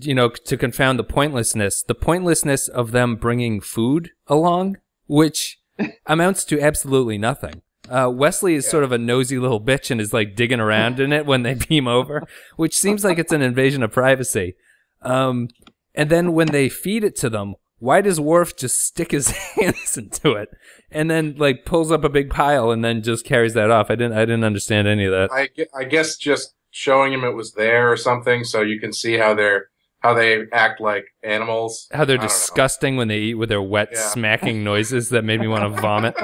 you know to confound the pointlessness the pointlessness of them bringing food along which amounts to absolutely nothing uh, Wesley is sort of a nosy little bitch and is like digging around in it when they beam over, which seems like it's an invasion of privacy. Um, and then when they feed it to them, why does Worf just stick his hands into it and then like pulls up a big pile and then just carries that off? I didn't, I didn't understand any of that. I, I guess just showing him it was there or something, so you can see how they're how they act like animals. How they're I don't know. disgusting when they eat with their wet Yeah. smacking noises that made me want to vomit.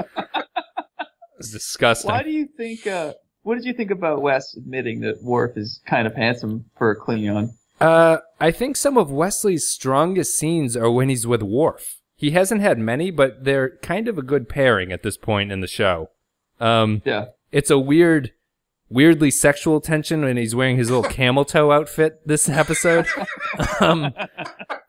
It's disgusting. Why do you think? Uh, what did you think about Wes admitting that Worf is kind of handsome for a Klingon? Uh, I think some of Wesley's strongest scenes are when he's with Worf. He hasn't had many, but they're kind of a good pairing at this point in the show. Um, Yeah. it's a weird, weirdly sexual tension when he's wearing his little camel toe outfit this episode. um,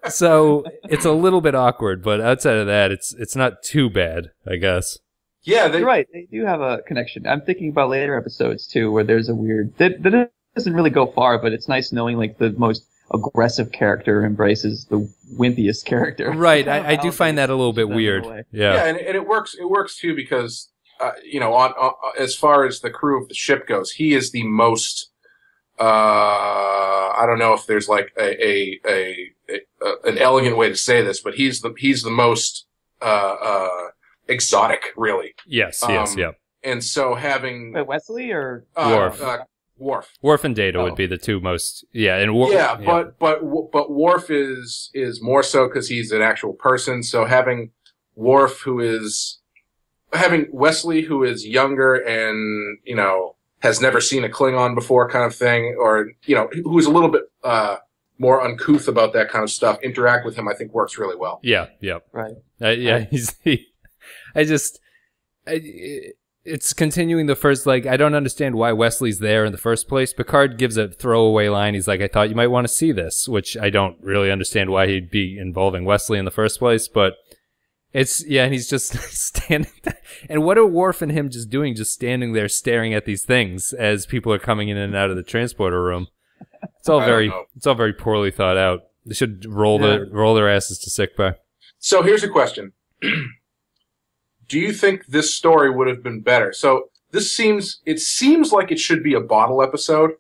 so it's a little bit awkward, but outside of that, it's it's not too bad, I guess. Yeah, they, You're right. They do have a connection. I'm thinking about later episodes too, where there's a weird. They, they don't doesn't really go far, but it's nice knowing like the most aggressive character embraces the wimpiest character. Right. I, I do find that a little bit weird. Yeah. yeah, and, and it works. It works too because uh, you know, on, on as far as the crew of the ship goes, he is the most. Uh, I don't know if there's like a, a, a, a an elegant way to say this, but he's the he's the most uh, uh, exotic, really. Yes. Yes. Um, yeah. And so having Wait, Wesley or uh, Worf. Worf. Worf and Data Oh. would be the two most. Yeah, and Worf. yeah, but but but Worf is is more so because he's an actual person. So having Worf, who is having Wesley, who is younger and you know has never seen a Klingon before, kind of thing, or you know who is a little bit uh, more uncouth about that kind of stuff, interact with him. I think works really well. Yeah, yeah, right. Uh, yeah, he's. He, I just, I, it's continuing the first. Like, I don't understand why Wesley's there in the first place. Picard gives a throwaway line. He's like, "I thought you might want to see this," which I don't really understand why he'd be involving Wesley in the first place. But it's yeah, and he's just standing. There. And what are Worf and him just doing? Just standing there, staring at these things as people are coming in and out of the transporter room. It's all very, it's all very poorly thought out. They should roll the roll their asses to sick bay. So here's a question: Do you think this story would have been better? So this seems it seems like it should be a bottle episode,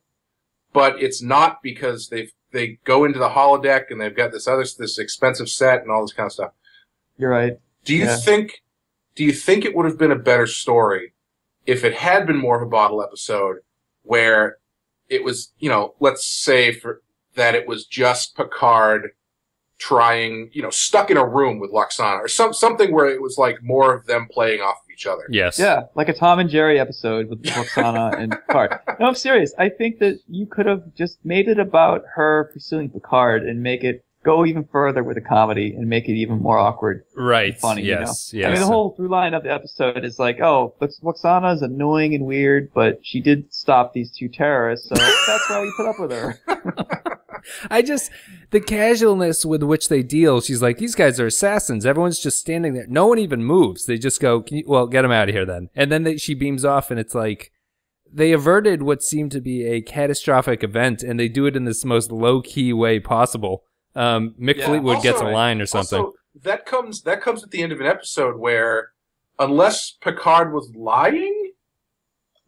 but it's not because they they go into the holodeck and they've got this other this expensive set and all this kind of stuff. You're right. Do you Yeah. think do you think it would have been a better story if it had been more of a bottle episode where it was, you know, let's say for that it was just Picard trying, you know, stuck in a room with Lwaxana or some something where it was like more of them playing off of each other. Yes. Yeah, like a Tom and Jerry episode with Lwaxana and Picard. No, I'm serious. I think that you could have just made it about her pursuing Picard and make it go even further with a comedy and make it even more awkward. Right. and Funny, yes. you know? Yes. I mean, the whole through line of the episode is like, oh, Lwaxana is annoying and weird, but she did stop these two terrorists, so that's why we put up with her. I just the casualness with which they deal. She's like, these guys are assassins. Everyone's just standing there. No one even moves. They just go, Can you, well, get them out of here then. And then they, she beams off, and it's like they averted what seemed to be a catastrophic event, and they do it in this most low key way possible. Um, Mick Yeah. Fleetwood gets a line or something. Also, that comes that comes at the end of an episode where, unless Picard was lying,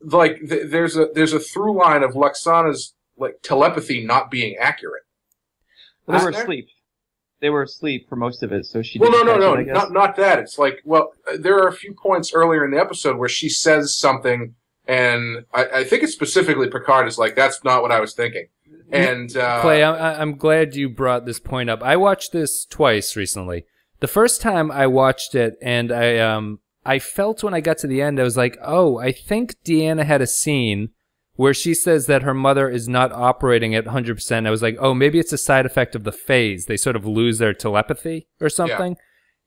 like th- there's a there's a through line of Lwaxana's like telepathy not being accurate. They were there? asleep. They were asleep for most of it, so she. Well, no, didn't no, catch no, it, not not that. It's like, well, uh, there are a few points earlier in the episode where she says something, and I, I think it's specifically Picard is like, "That's not what I was thinking," and uh, Clay, I'm, I'm glad you brought this point up. I watched this twice recently. The first time I watched it, and I um I felt when I got to the end, I was like, oh, I think Deanna had a scene where she says that her mother is not operating at 100%. I was like, oh, maybe it's a side effect of the phase. They sort of lose their telepathy or something.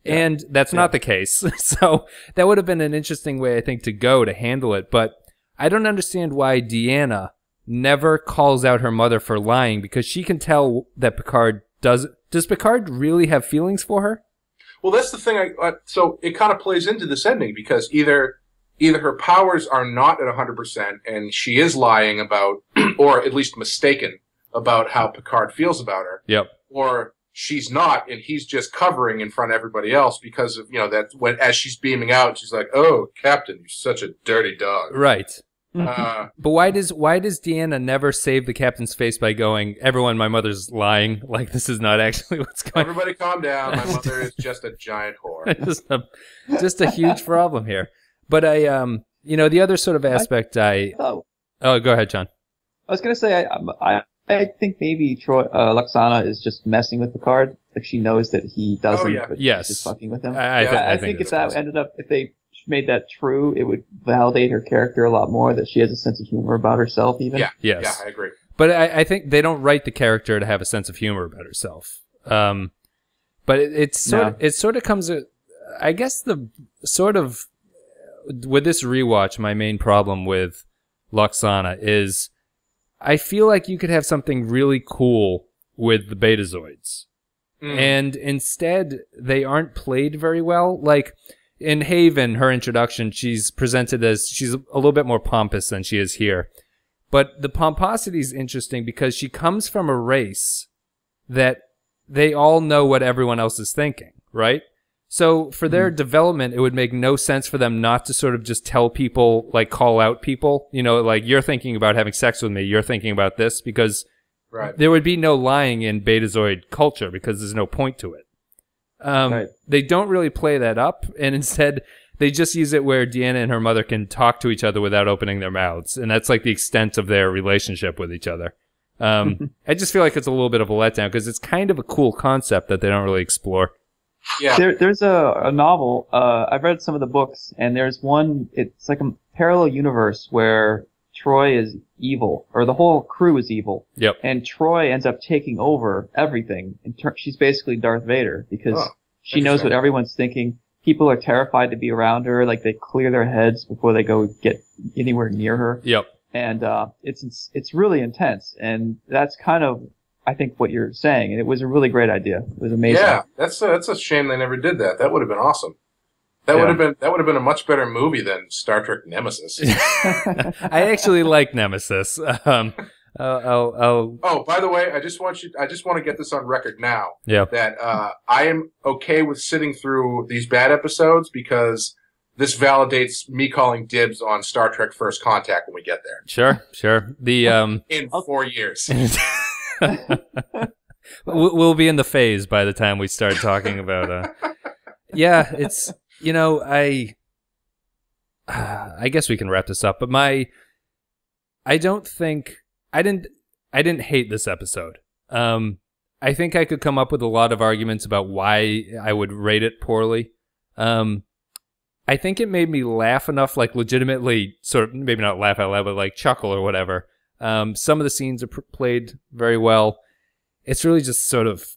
Yeah. And that's not the case. so that would have been an interesting way, I think, to go to handle it. But I don't understand why Deanna never calls out her mother for lying because she can tell that Picard does. Does Picard really have feelings for her? Well, that's the thing. I, uh, so it kind of plays into this ending because either either her powers are not at 100% and she is lying about, or at least mistaken about how Picard feels about her, Yep. or she's not and he's just covering in front of everybody else because of, you know, that when, as she's beaming out, she's like, oh, Captain, you're such a dirty dog. Right. Uh, But why does why does Deanna never save the captain's face by going, "Everyone, my mother's lying. Like this is not actually what's going." On. Everybody calm down. My mother is just a giant whore. just a just a huge problem here. But I um you know the other sort of aspect I Oh. oh go ahead John. I was gonna say I I I think maybe Troi uh, Lwaxana is just messing with Picard. Like she knows that he doesn't, Oh, yeah. but Yes. she's just fucking with him. I- I thi- I think if that's that ended up if they made that true, it would validate her character a lot more. That she has a sense of humor about herself, even. Yeah, Yes. yeah, I agree. But I, I think they don't write the character to have a sense of humor about herself. Um, but it, it's sort of, it sort of comes. I guess the sort of with this rewatch, my main problem with Lwaxana is I feel like you could have something really cool with the Betazoids, Mm. and instead they aren't played very well. Like in Haven, her introduction, she's presented as she's a little bit more pompous than she is here. But the pomposity is interesting because she comes from a race that they all know what everyone else is thinking, right? So for their mm-hmm. development, it would make no sense for them not to sort of just tell people, like call out people, you know, like you're thinking about having sex with me, you're thinking about this, because Right. there would be no lying in Betazoid culture because there's no point to it. Um, They don't really play that up, and instead they just use it where Deanna and her mother can talk to each other without opening their mouths, and that's like the extent of their relationship with each other. Um, I just feel like it's a little bit of a letdown because it's kind of a cool concept that they don't really explore. Yeah. There, there's a, a novel. Uh, I've read some of the books, and there's one. It's like a parallel universe where Troi is evil, or the whole crew is evil. Yep. And Troi ends up taking over everything. And ter- she's basically Darth Vader because Oh, she knows what everyone's thinking. People are terrified to be around her. Like they clear their heads before they go get anywhere near her. Yep. And uh, it's, it's it's really intense, and that's kind of I think what you're saying. And it was a really great idea. It was amazing. Yeah, that's a, that's a shame they never did that. That would have been awesome. That Yeah. would have been that would have been a much better movie than Star Trek Nemesis. I actually like Nemesis. Um, I'll, I'll, I'll oh, by the way, I just want you I just want to get this on record now. Yeah. That uh, I am okay with sitting through these bad episodes because this validates me calling dibs on Star Trek First Contact when we get there. sure, sure. The um, In four years. we'll we'll be in the phase by the time we start talking about. Uh, yeah, it's you know I. I guess we can wrap this up, but my, I don't think I didn't I didn't hate this episode. Um, I think I could come up with a lot of arguments about why I would rate it poorly. Um, I think it made me laugh enough, like legitimately, sort of maybe not laugh out loud, but like chuckle or whatever. Um, some of the scenes are played very well. It's really just sort of,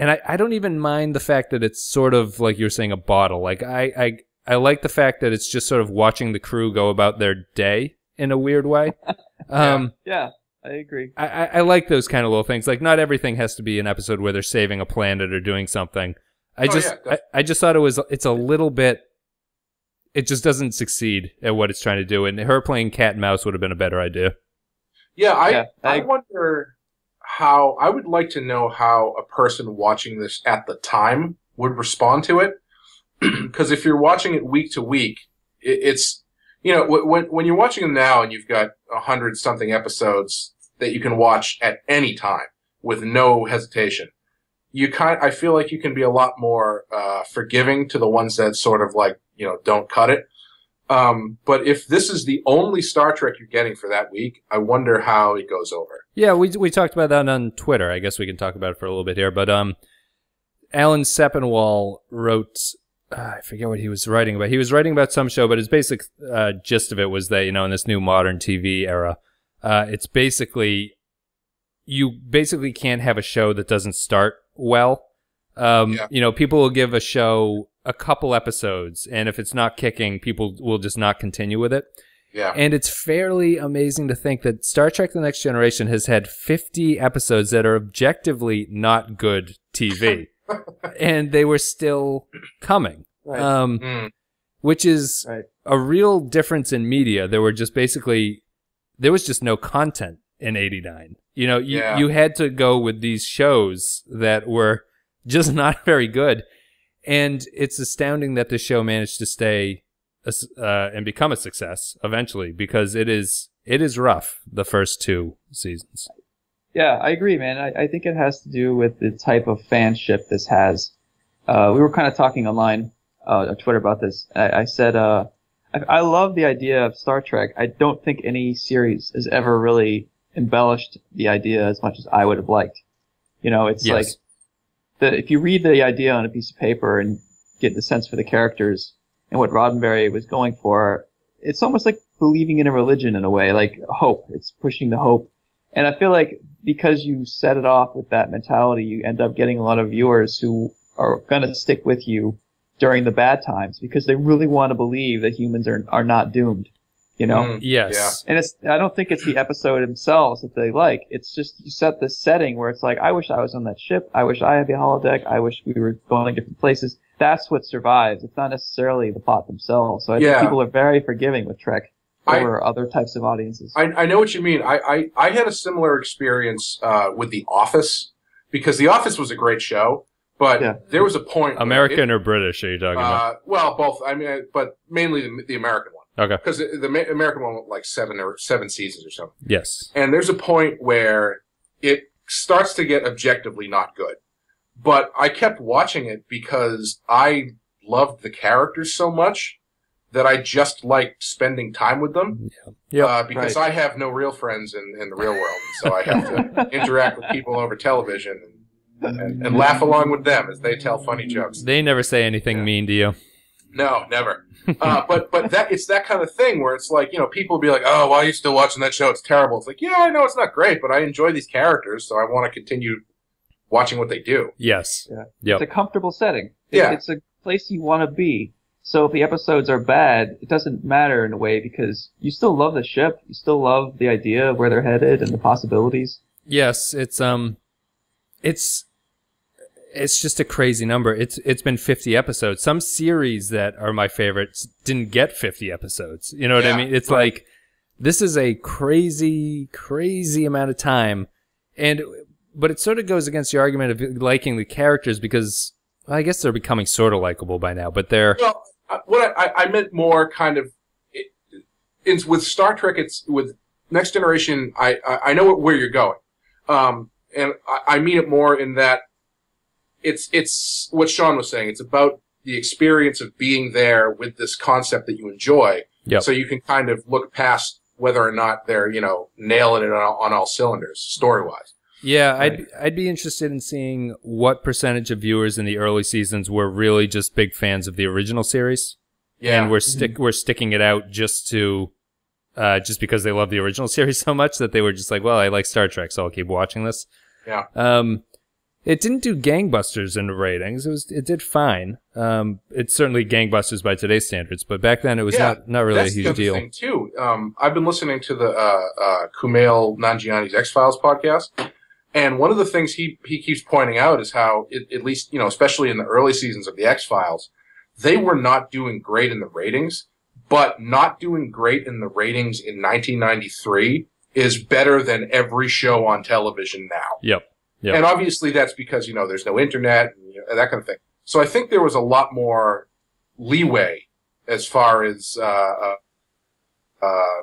and I, I don't even mind the fact that it's sort of like you're saying a bottle. Like I, I, I like the fact that it's just sort of watching the crew go about their day in a weird way. Um, Yeah, I agree. I, I, I like those kind of little things. Like not everything has to be an episode where they're saving a planet or doing something. I Oh, just yeah, I, I just thought it was it's a little bit it just doesn't succeed at what it's trying to do. And her playing cat and mouse would have been a better idea. Yeah, I Yeah, I- I wonder how I would like to know how a person watching this at the time would respond to it. Because if you're watching it week to week, it, it's you know when when you're watching them now and you've got a hundred something episodes that you can watch at any time with no hesitation. You kind I feel like you can be a lot more uh, forgiving to the ones that sort of like you know don't cut it. Um, but if this is the only Star Trek you're getting for that week, I wonder how it goes over. Yeah, we we talked about that on Twitter. I guess we can talk about it for a little bit here. But um, Alan Sepinwall wrote. Uh, I forget what he was writing about. He was writing about some show, but his basic uh, gist of it was that you know in this new modern TV era, uh, it's basically you basically can't have a show that doesn't start well. Um, Yeah. You know, people will give a show a couple episodes, and if it's not kicking, people will just not continue with it. Yeah. And it's fairly amazing to think that Star Trek The Next Generation has had 50 episodes that are objectively not good TV. and they were still coming. Right. Um, Mm. which is Right. a real difference in media. There were just basically, there was just no content in 89. You know, you, Yeah. you had to go with these shows that were just not very good. And it's astounding that the show managed to stay uh, and become a success eventually because it is it is rough the first two seasons. Yeah, I agree, man. I, I think it has to do with the type of fanship this has. Uh, we were kind of talking online uh, on Twitter about this. I, I said, uh, I, I love the idea of Star Trek. I don't think any series has ever really embellished the idea as much as I would have liked. You know, it's Yes. like the, if you read the idea on a piece of paper and get the sense for the characters and what Roddenberry was going for, it's almost like believing in a religion in a way, like hope. It's pushing the hope. And I feel like because you set it off with that mentality, you end up getting a lot of viewers who are going to stick with you during the bad times because they really want to believe that humans are, are not doomed, you know? Mm, Yes. And it's, I don't think it's the episode themselves that they like. It's just you set this setting where it's like, I wish I was on that ship. I wish I had the holodeck. I wish we were going to different places. That's what survives. It's not necessarily the plot themselves. So I Yeah. think people are very forgiving with Trek. for other types of audiences. I, I know what you mean. I, I, I had a similar experience uh, with The Office because The Office was a great show, but there was a point. American it- or British? Are you talking about? uh, well, both. I mean, but mainly the, the American one Okay. because the, the American one was like seven or seven seasons or something. Yes. And there's a point where it starts to get objectively not good. But I kept watching it because I loved the characters so much that I just liked spending time with them. Yep. Uh, because Right. I have no real friends in, in the real world. So I have to interact with people over television and, and, and laugh along with them as they tell funny jokes. They never say anything mean to you. No, never. Uh, but but that it's that kind of thing where it's like you know people will be like, oh, why are you still watching that show? It's terrible. It's like, yeah, I know it's not great, but I enjoy these characters, so I want to continue watching what they do. Yes. Yeah. Yep. It's a comfortable setting. It- Yeah. It's a place you want to be. So if the episodes are bad, it doesn't matter in a way because you still love the ship. You still love the idea of where they're headed and the possibilities. Yes, it's um, it's it's just a crazy number. It's it's been 50 episodes. Some series that are my favorites didn't get 50 episodes. You know what I mean? It's right. like this is a crazy crazy amount of time and but it sort of goes against the argument of liking the characters because well, I guess they're becoming sort of likable by now, but they're Well, what I, I meant more kind of it, with Star Trek. It's with Next Generation. I I, I know where you're going, um, and I, I mean it more in that it's it's what Sean was saying. It's about the experience of being there with this concept that you enjoy. Yep. So you can kind of look past whether or not they're you know nailing it on, all- on all cylinders story wise. Yeah, I'd I'd be interested in seeing what percentage of viewers in the early seasons were really just big fans of the original series. Yeah. And we're stick we're sticking it out just to uh just because they love the original series so much that they were just like, well, I like Star Trek, so I'll keep watching this. Yeah. Um it didn't do gangbusters in the ratings. It was it did fine. Um it's certainly gangbusters by today's standards, but back then it was not not really a huge deal. Thing too, um, I've been listening to the uh, uh, Kumail Nanjiani's X Files podcast, and one of the things he he keeps pointing out is how, it, at least you know, especially in the early seasons of the X Files, they were not doing great in the ratings, but not doing great in the ratings in 1993 is better than every show on television now. Yep. Yep. And obviously that's because, you know, there's no internet and you know, that kind of thing. So I think there was a lot more leeway as far as, uh, uh,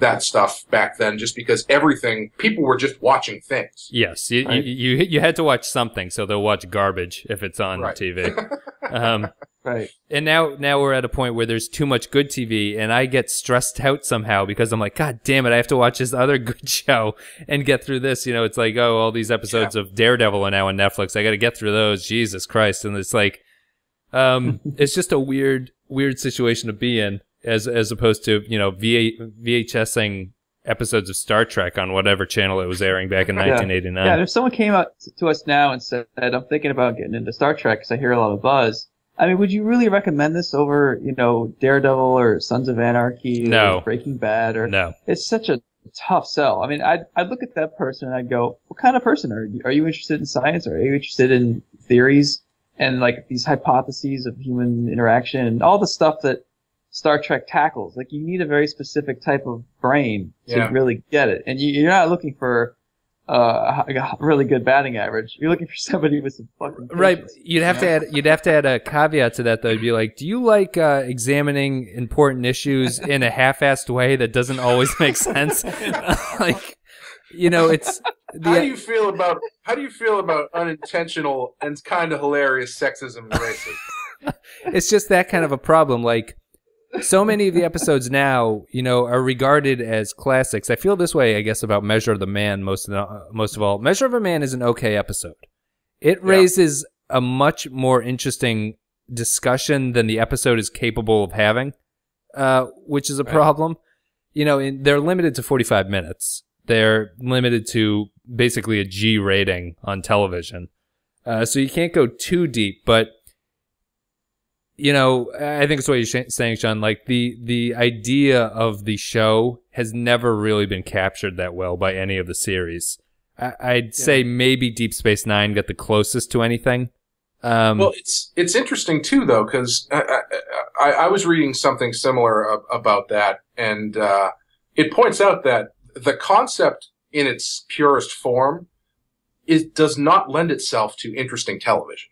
that stuff back then, just because everything, people were just watching things. Yes, you, Right. you you you had to watch something, so they'll watch garbage if it's on Right. TV. um, right. And now now we're at a point where there's too much good TV, and I get stressed out somehow because I'm like, God damn it, I have to watch this other good show and get through this. You know, it's like, oh, all these episodes of Daredevil are now on Netflix. I got to get through those. Jesus Christ! And it's like, um, it's just a weird weird situation to be in, as as opposed to you know VH, VHSing episodes of Star Trek on whatever channel it was airing back in Yeah. 1989. Yeah, if someone came up to us now and said, "I'm thinking about getting into Star Trek because I hear a lot of buzz," I mean, would you really recommend this over, you know, Daredevil or Sons of Anarchy No. or Breaking Bad or? No. It's such a tough sell. I mean, I'd I'd look at that person and I'd go, "What kind of person are you? Are you interested in science? Or are you interested in theories and like these hypotheses of human interaction and all the stuff that Star Trek tackles? Like, you need a very specific type of brain to Yeah. really get it, and you, you're not looking for uh, a a really good batting average. You're looking for somebody with some fucking Right, you'd have to add you'd have to add a caveat to that though. You'd be like, do you like uh, examining important issues in a half-assed way that doesn't always make sense? like, you know, it's How do you feel about how do you feel about unintentional and kind of hilarious sexism and racism? it's just that kind of a problem. Like, so many of the episodes now, you know, are regarded as classics. I feel this way, I guess, about Measure of the Man most of the, most of all. Measure of a Man is an okay episode. It raises a much more interesting discussion than the episode is capable of having, uh, which is a problem. You know, in, they're limited to 45 minutes. They're limited to basically a G rating on television. Uh, so you can't go too deep, but you know, I think it's what you're saying, Sean. Like the the idea of the show has never really been captured that well by any of the series. I- I'd say maybe Deep Space Nine got the closest to anything, Um, well, it's it's interesting too, though, because I, I, I was reading something similar ab- about that, and uh, it points out that the concept in its purest form is does not lend itself to interesting television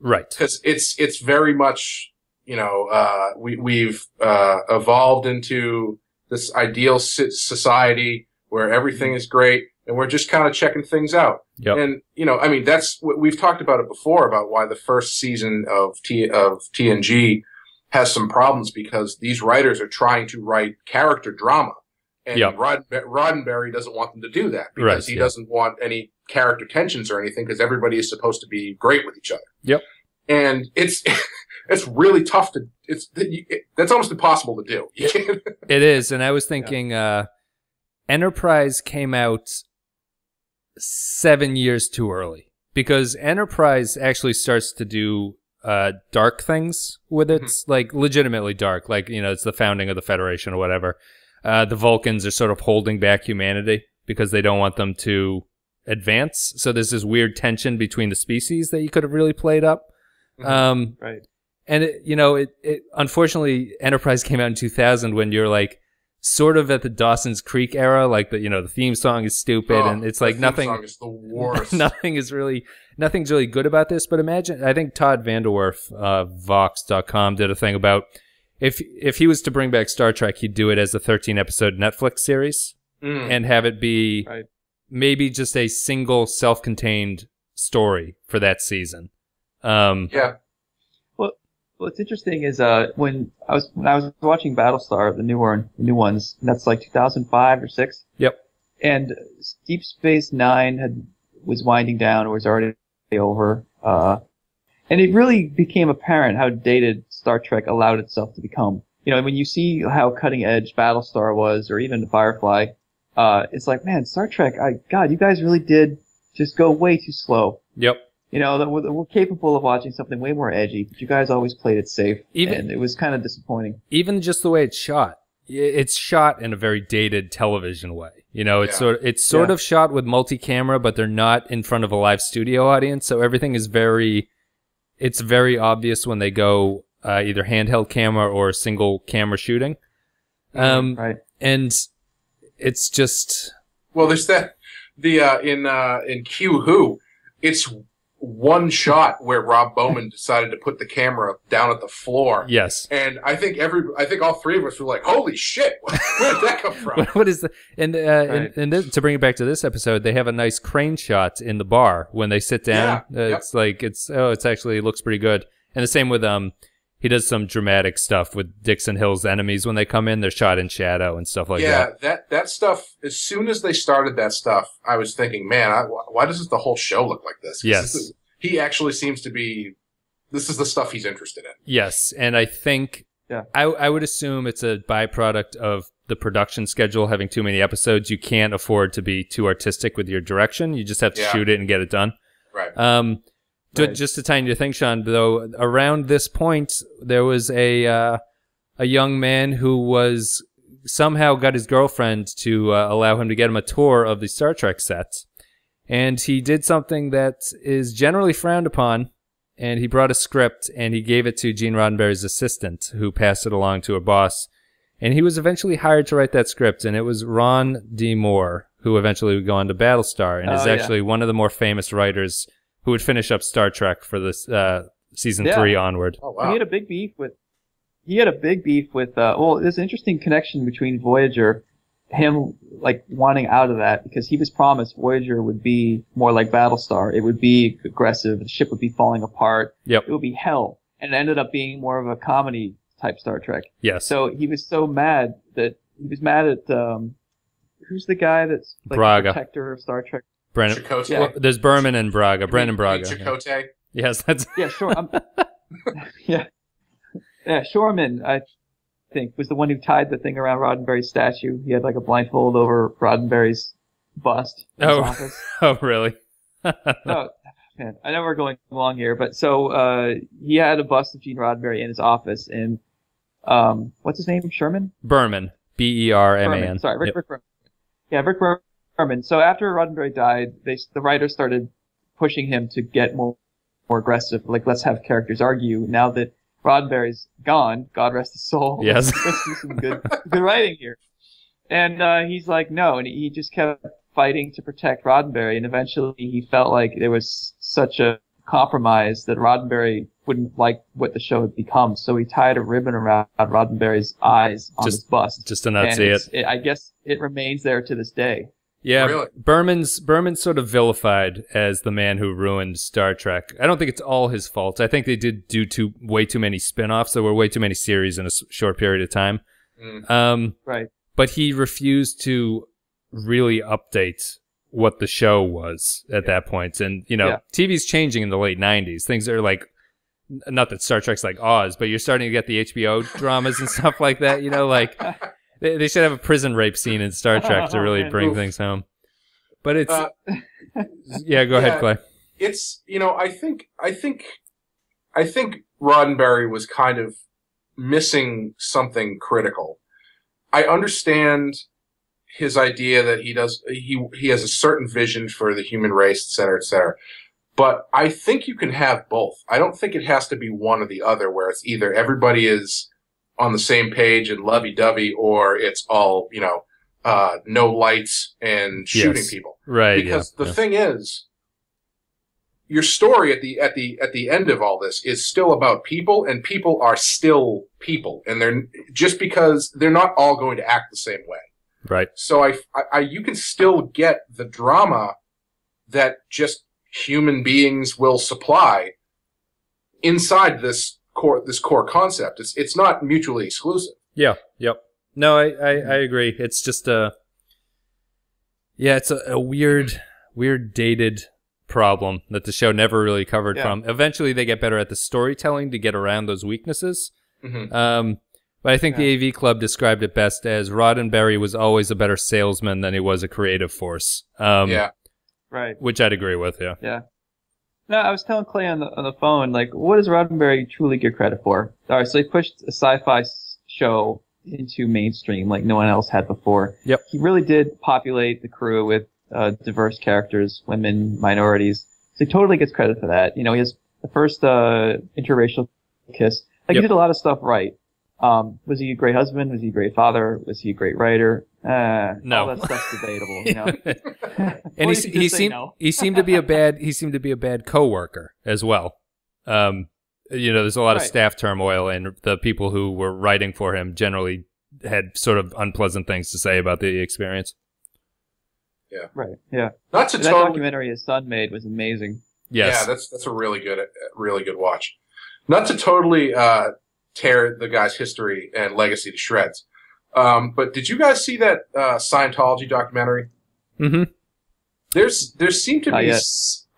right. because it's it's very much you know uh, we we've uh, evolved into this ideal si- society where everything is great and we're just kind of checking things out. Yep. And you know, I mean, that's what we've talked about it before about why the first season of T of TNG has some problems because these writers are trying to write character drama, and Yep. Rod, Roddenberry doesn't want them to do that because Right, he yeah. doesn't want any character tensions or anything because everybody is supposed to be great with each other. Yep. And it's it's really tough to it's it, that's almost impossible to do. It is, and I was thinking, uh, Enterprise came out seven years too early because Enterprise actually starts to do uh, dark things with it, like legitimately dark, like you know, it's the founding of the Federation or whatever. Uh, the Vulcans are sort of holding back humanity because they don't want them to advance. So there's this weird tension between the species that you could have really played up. Um, Right. and it, you know, it, it unfortunately Enterprise came out in 2000 when you're like sort of at the Dawson's Creek era, like the you know the theme song is stupid Oh, and it's like nothing. is the worst. nothing is really nothing's really good about this. But imagine, I think Todd VanDerWerff, uh, Vox.com did a thing about if if he was to bring back Star Trek, he'd do it as a 13 episode Netflix series Mm. and have it be Right. maybe just a single self-contained story for that season. Um, yeah. Well, what's interesting is uh, when I was when I was watching Battlestar, the new one, the new ones, and that's like 2005 or six. Yep. And Deep Space Nine had was winding down, or was already over. Uh, and it really became apparent how dated Star Trek allowed itself to become. You know, when you see how cutting edge Battlestar was, or even Firefly, uh, it's like, man, Star Trek, I, God, you guys really did just go way too slow. Yep. You know, that we're, we're capable of watching something way more edgy, but you guys always played it safe, Even- and it was kind of disappointing. even just the way it's shot it's shot in a very dated television way you know it's Yeah. sort it's sort Yeah. of shot with multi-camera but they're not in front of a live studio audience so everything is very it's very obvious when they go uh, either handheld camera or single camera shooting um Right. and it's just Well, there's that the uh, in uh, in Q Who, it's one shot where Rob Bowman decided to put the camera down at the floor. yes And I think every, I think all three of us were like, "Holy shit! Where did that come from?" what, what is the and uh, Right. and, and this, to bring it back to this episode, they have a nice crane shot in the bar when they sit down. Yeah, Uh, yep. It's like it's oh, it's actually it looks pretty good. And the same with um, he does some dramatic stuff with Dixon Hill's enemies when they come in. They're shot in shadow and stuff like yeah, that. Yeah, that that stuff. As soon as they started that stuff, I was thinking, "Man, I, why- why does the whole show look like this?" 'Cause Yes. this is- he actually seems to be. This is the stuff he's interested in. Yes, and I think Yeah. I I would assume it's a byproduct of the production schedule having too many episodes. You can't afford to be too artistic with your direction. You just have to Yeah. shoot it and get it done. Right. Um, to, Right. just to tie into your thing, Sean, though, around this point, there was a uh, a young man who was somehow got his girlfriend to uh, allow him to get him a tour of the Star Trek sets, and he did something that is generally frowned upon. And he brought a script and he gave it to Gene Roddenberry's assistant, who passed it along to a boss. And he was eventually hired to write that script, and it was Ron D. Moore, who eventually would go on to Battlestar, and Oh, is yeah. actually one of the more famous writers who would finish up Star Trek for this uh, season Yeah. three onward. Oh He had a big beef with. He had a big beef with. Uh, well, there's an interesting connection between Voyager, him like wanting out of that because he was promised Voyager would be more like Battlestar. It would be aggressive. The ship would be falling apart. Yep. It would be hell, and it ended up being more of a comedy type Star Trek. Yes. So he was so mad that he was mad at um, who's the guy that's like Braga. the protector of Star Trek? Brennan. Chakotay. Yeah. well, there's Berman and Braga. Brennan You Braga. mean Chakotay. Yes, that's Yeah, sure. I'm, yeah, yeah. Shorman, I think, was the one who tied the thing around Roddenberry's statue. He had like a blindfold over Roddenberry's bust in his Oh. office. oh really? Oh, man, I know we're going along here, but so uh, he had a bust of Gene Roddenberry in his office, and um, what's his name? Sherman. Berman. B E R M A Berman. Sorry, Rick, Yep. Rick Berman. Yeah, Rick Berman. So after Roddenberry died, they the writers started pushing him to get more, more aggressive. Like, let's have characters argue. Now that Roddenberry's gone, God rest his soul. Yes. let's do some good, good writing here. And uh, he's like, no, and he just kept fighting to protect Roddenberry, and eventually he felt like there was such a compromise that Roddenberry wouldn't like what the show had become, so he tied a ribbon around Roddenberry's eyes on Just- his bust. just to not see it's- I guess it remains there to this day. Yeah, Really? Berman's Berman's sort of vilified as the man who ruined Star Trek. I don't think it's all his fault. I think they did do too way too many spin-offs. There were way too many series in a short period of time. Mm. Um, Right. but he refused to really update what the show was at that point. And you know, Yeah. TV's changing in the late '90s. Things are like, not that Star Trek's like Oz, but you're starting to get the HBO dramas and stuff like that. You know, like they, they should have a prison rape scene in Star Trek to really Man. bring Oof. things home. But it's Uh, yeah. Go ahead. Clay. it's you know I think I think I think Roddenberry was kind of missing something critical. I understand his idea that he does he he has a certain vision for the human race, et cetera, et cetera. But I think you can have both. I don't think it has to be one or the other, where it's either everybody is on the same page and lovey dovey, or it's all you know, uh, no lights and shooting Yes. people Right. because yeah, the yeah. thing is your story at the at the at the end of all this is still about people and people are still people and they're just because they're not all going to act the same way right. so I, I, I you can still get the drama that just human beings will supply inside this core this core concept it's it's not mutually exclusive Yeah. Yep. No, I, I, I agree. It's just a yeah, it's a, a weird, weird dated problem that the show never really covered Yeah. from. Eventually, they get better at the storytelling to get around those weaknesses. Mhm. Um, but I think the AV Club described it best as Roddenberry was always a better salesman than he was a creative force. Um, yeah Right. Which I'd agree with. Yeah. Yeah. No, I was telling Clay on the on the phone, like, what does Roddenberry truly get credit for? All right, so he pushed a sci-fi show into mainstream like no one else had before. Yep. He really did populate the crew with uh, diverse characters, women, minorities. So he totally gets credit for that. You know, he has the first uh, interracial kiss. Like Yep. he did a lot of stuff right. Um, was he a great husband? Was he a great father? Was he a great writer? Uh, No. all that stuff's debatable. You know. and Or he, you he seemed no. he seemed to be a bad he seemed to be a bad coworker as well. Um, you know, there's a lot of staff turmoil, and the people who were writing for him generally had sort of unpleasant things to say about the experience. Yeah. Right. Yeah. not to that totally documentary his son made was amazing. Yes, Yeah, that's that's a really good, really good watch. Not to totally uh, tear the guy's history and legacy to shreds, um, but did you guys see that uh, Scientology documentary? hmm There's there seemed to Not be,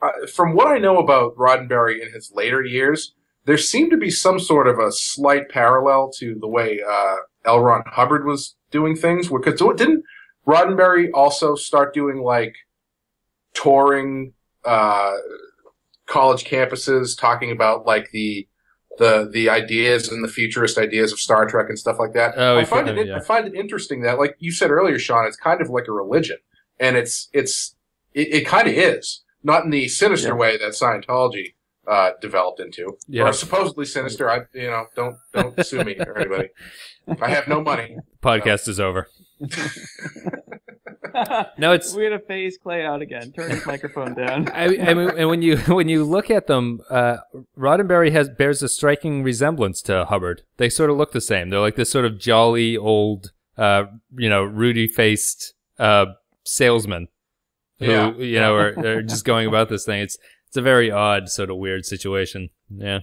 uh, from what I know about Roddenberry in his later years, there seemed to be some sort of a slight parallel to the way uh, L. Ron Hubbard was doing things. Because didn't Roddenberry also start doing like touring uh, college campuses, talking about like the the the ideas and the futurist ideas of Star Trek and stuff like that? Oh, I he find put it yeah. I find it interesting that, like you said earlier, Sean, it's kind of like a religion, and it's it's it, it kind of is not in the sinister Yeah. way that Scientology uh, developed into, Yeah. or supposedly sinister. I you know don't don't sue me or anybody. I have no money. podcast is over. No, it's We're gonna phase Clay out again. Turn his microphone down. I, I mean, and when you when you look at them, uh, Roddenberry has bears a striking resemblance to Hubbard. They sort of look the same. They're like this sort of jolly old, uh, you know, Rudy faced uh, salesman who Yeah. you know are, are just going about this thing. It's it's a very odd sort of weird situation. Yeah,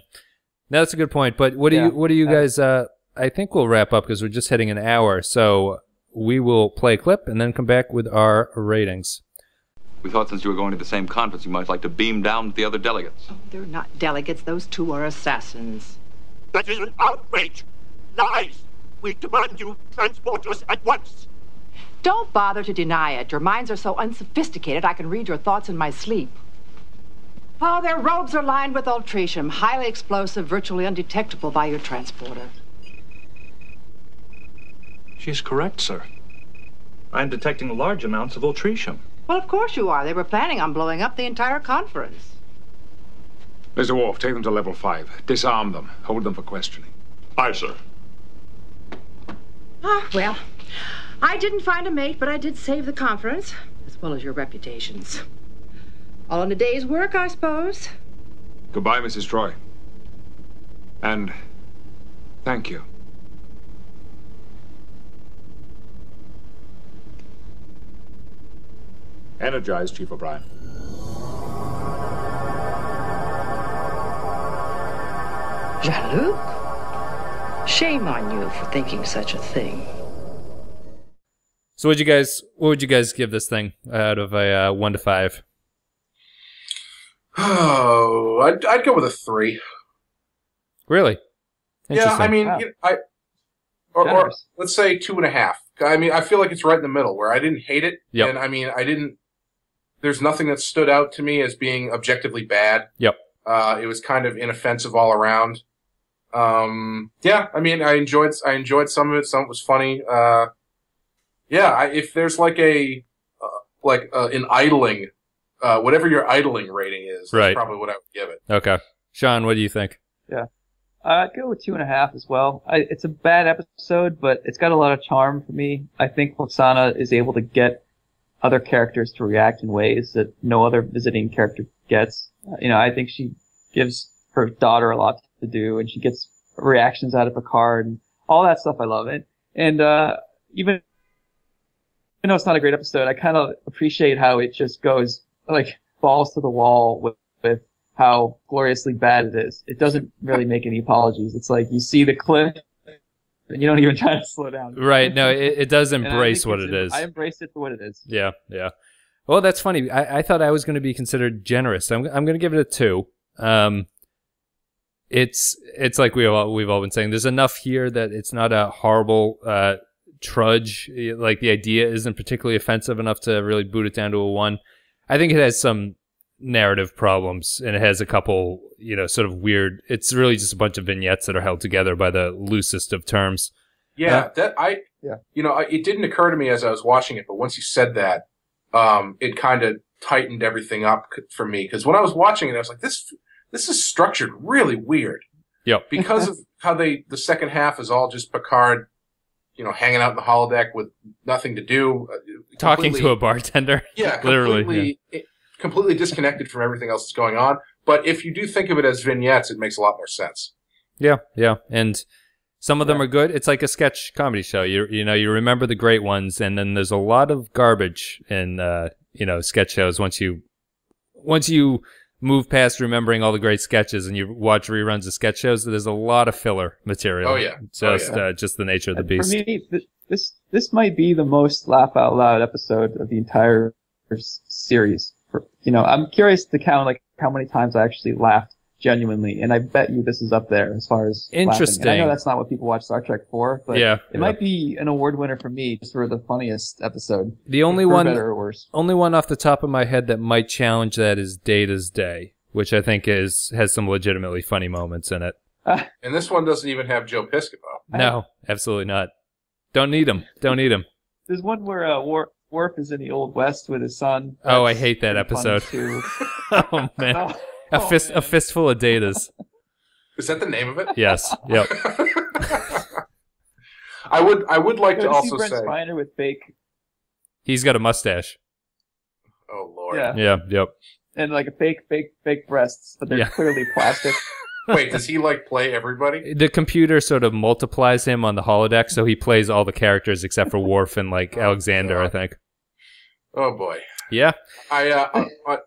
no, that's a good point. But what do Yeah. you what do you guys? Uh, I think we'll wrap up because we're just hitting an hour. So we will play a clip and then come back with our ratings. We thought since you were going to the same conference, you might like to beam down with the other delegates. Oh, they're not delegates. Those two are assassins. That is an outrage. Lies. We demand you transport us at once. Don't bother to deny it. Your minds are so unsophisticated, I can read your thoughts in my sleep. Oh, their robes are lined with ultritium, highly explosive, virtually undetectable by your transporter. She is correct, sir. I am detecting large amounts of ultritium. Well, of course you are. They were planning on blowing up the entire conference. Mr. Worf, take them to level five. Disarm them. Hold them for questioning. Aye, sir. Ah, well, I didn't find a mate, but I did save the conference, as well as your reputations. All in a day's work, I suppose. Goodbye, Mrs. Troi. And thank you. Energize, Chief O'Brien. Jean-Luc? Shame on you for thinking such a thing. So, would you guys? What would you guys give this thing out of a uh, one to five? Oh, I'd, I'd go with a three. Really? Yeah, I mean, Wow. you know, I or, or let's say two and a half. I mean, I feel like it's right in the middle where I didn't hate it, Yep. and I mean, I didn't. There's nothing that stood out to me as being objectively bad. Yep. Uh, it was kind of inoffensive all around. Um, yeah, I mean, I enjoyed I enjoyed some of it. Some of it was funny. Uh, yeah, I, if there's like a uh, like uh, an idling, uh, whatever your idling rating is, that's Right. probably what I would give it. Okay, Sean, what do you think? Yeah. Uh, I'd go with two and a half as well. I, it's a bad episode, but it's got a lot of charm for me. I think Lwaxana is able to get other characters to react in ways that no other visiting character gets. Uh, you know, I think she gives her daughter a lot to do, and she gets reactions out of Picard and all that stuff. I love it. And uh, even even though it's not a great episode, I kind of appreciate how it just goes like balls to the wall with, with how gloriously bad it is. It doesn't really make any apologies. It's like you see the and you don't even try to slow down. Right? No, it, it does embrace what it is. I embrace it for what it is. Yeah, yeah. Well, that's funny. I, I thought I was going to be considered generous. I'm, I'm going to give it a two. Um, it's it's like we all, we've all been saying. There's enough here that it's not a horrible uh, trudge. Like the idea isn't particularly offensive enough to really boot it down to a one. I think it has some narrative problems and it has a couple, you know, sort of weird. It's really just a bunch of vignettes that are held together by the loosest of terms. Yeah, Uh, that I, Yeah. you know, I, it didn't occur to me as I was watching it, but once you said that, um, it kind of tightened everything up for me because when I was watching it, I was like, this, this is structured really weird yeah because of how they the second half is all just Picard, you know, hanging out in the holodeck with nothing to do, uh, Talking to a bartender. yeah, literally. completely, it- completely disconnected from everything else that's going on. But if you do think of it as vignettes, it makes a lot more sense. Yeah, yeah, and some of them are good. It's like a sketch comedy show. You you know you remember the great ones, and then there's a lot of garbage in uh, you know sketch shows. Once you once you move past remembering all the great sketches and you watch reruns of sketch shows, there's a lot of filler material. Oh, yeah. just Oh, yeah. Uh, just the nature of the beast. For me, th- this this might be the most laugh out loud episode of the entire series. For, you know, I'm curious to count like how many times I actually laughed genuinely, and I bet you this is up there as far as laughing. And I know that's not what people watch Star Trek for, but Yeah, it yeah. might be an award winner for me just for the funniest episode. The only for one, better or worse. only one off the top of my head that might challenge that is Data's Day, which I think is has some legitimately funny moments in it. And this one doesn't even have Joe Piscopo. No, absolutely not. Don't need him. Don't need him. There's one where uh, Worf, Worf is in the Old West with his son. Oh, I hate that episode. too. oh man, Oh, a oh, fist, man. a fistful of datas. Is that the name of it? Yes. Yep. I would I would like Go to to also Brent say Spiner with fake, He's got a mustache. Oh lord. yeah, Yeah. Yep. and like a fake, fake, fake breasts, but they're Yeah. clearly plastic. Wait, does he like play everybody? The computer sort of multiplies him on the holodeck, so he plays all the characters except for Worf and like oh, Alexander, I think. Oh boy. Yeah. I uh, uh, uh,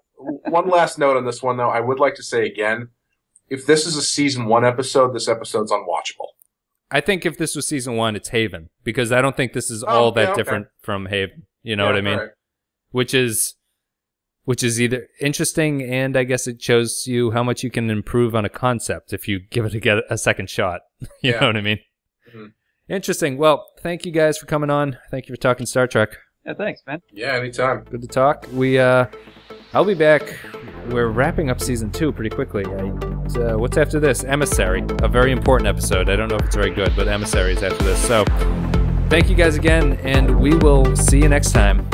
one last note on this one though. I would like to say again, if this is a season one episode, this episode's unwatchable. I think if this was season one, it's Haven because I don't think this is Oh, all that yeah, okay. different from Haven. You know Yeah, what I mean? alright. Which is, which is either interesting and I guess it shows you how much you can improve on a concept if you give it a, get a second shot. you Yeah. know what I mean? Mhm. Interesting. Well, thank you guys for coming on. Thank you for talking Star Trek. Yeah, thanks, man. Yeah, anytime. Good to talk. We, uh, I'll be back. We're wrapping up season two pretty quickly. I, uh, what's after this? Emissary, a very important episode. I don't know if it's very good, but Emissary is after this. So, thank you guys again, and we will see you next time.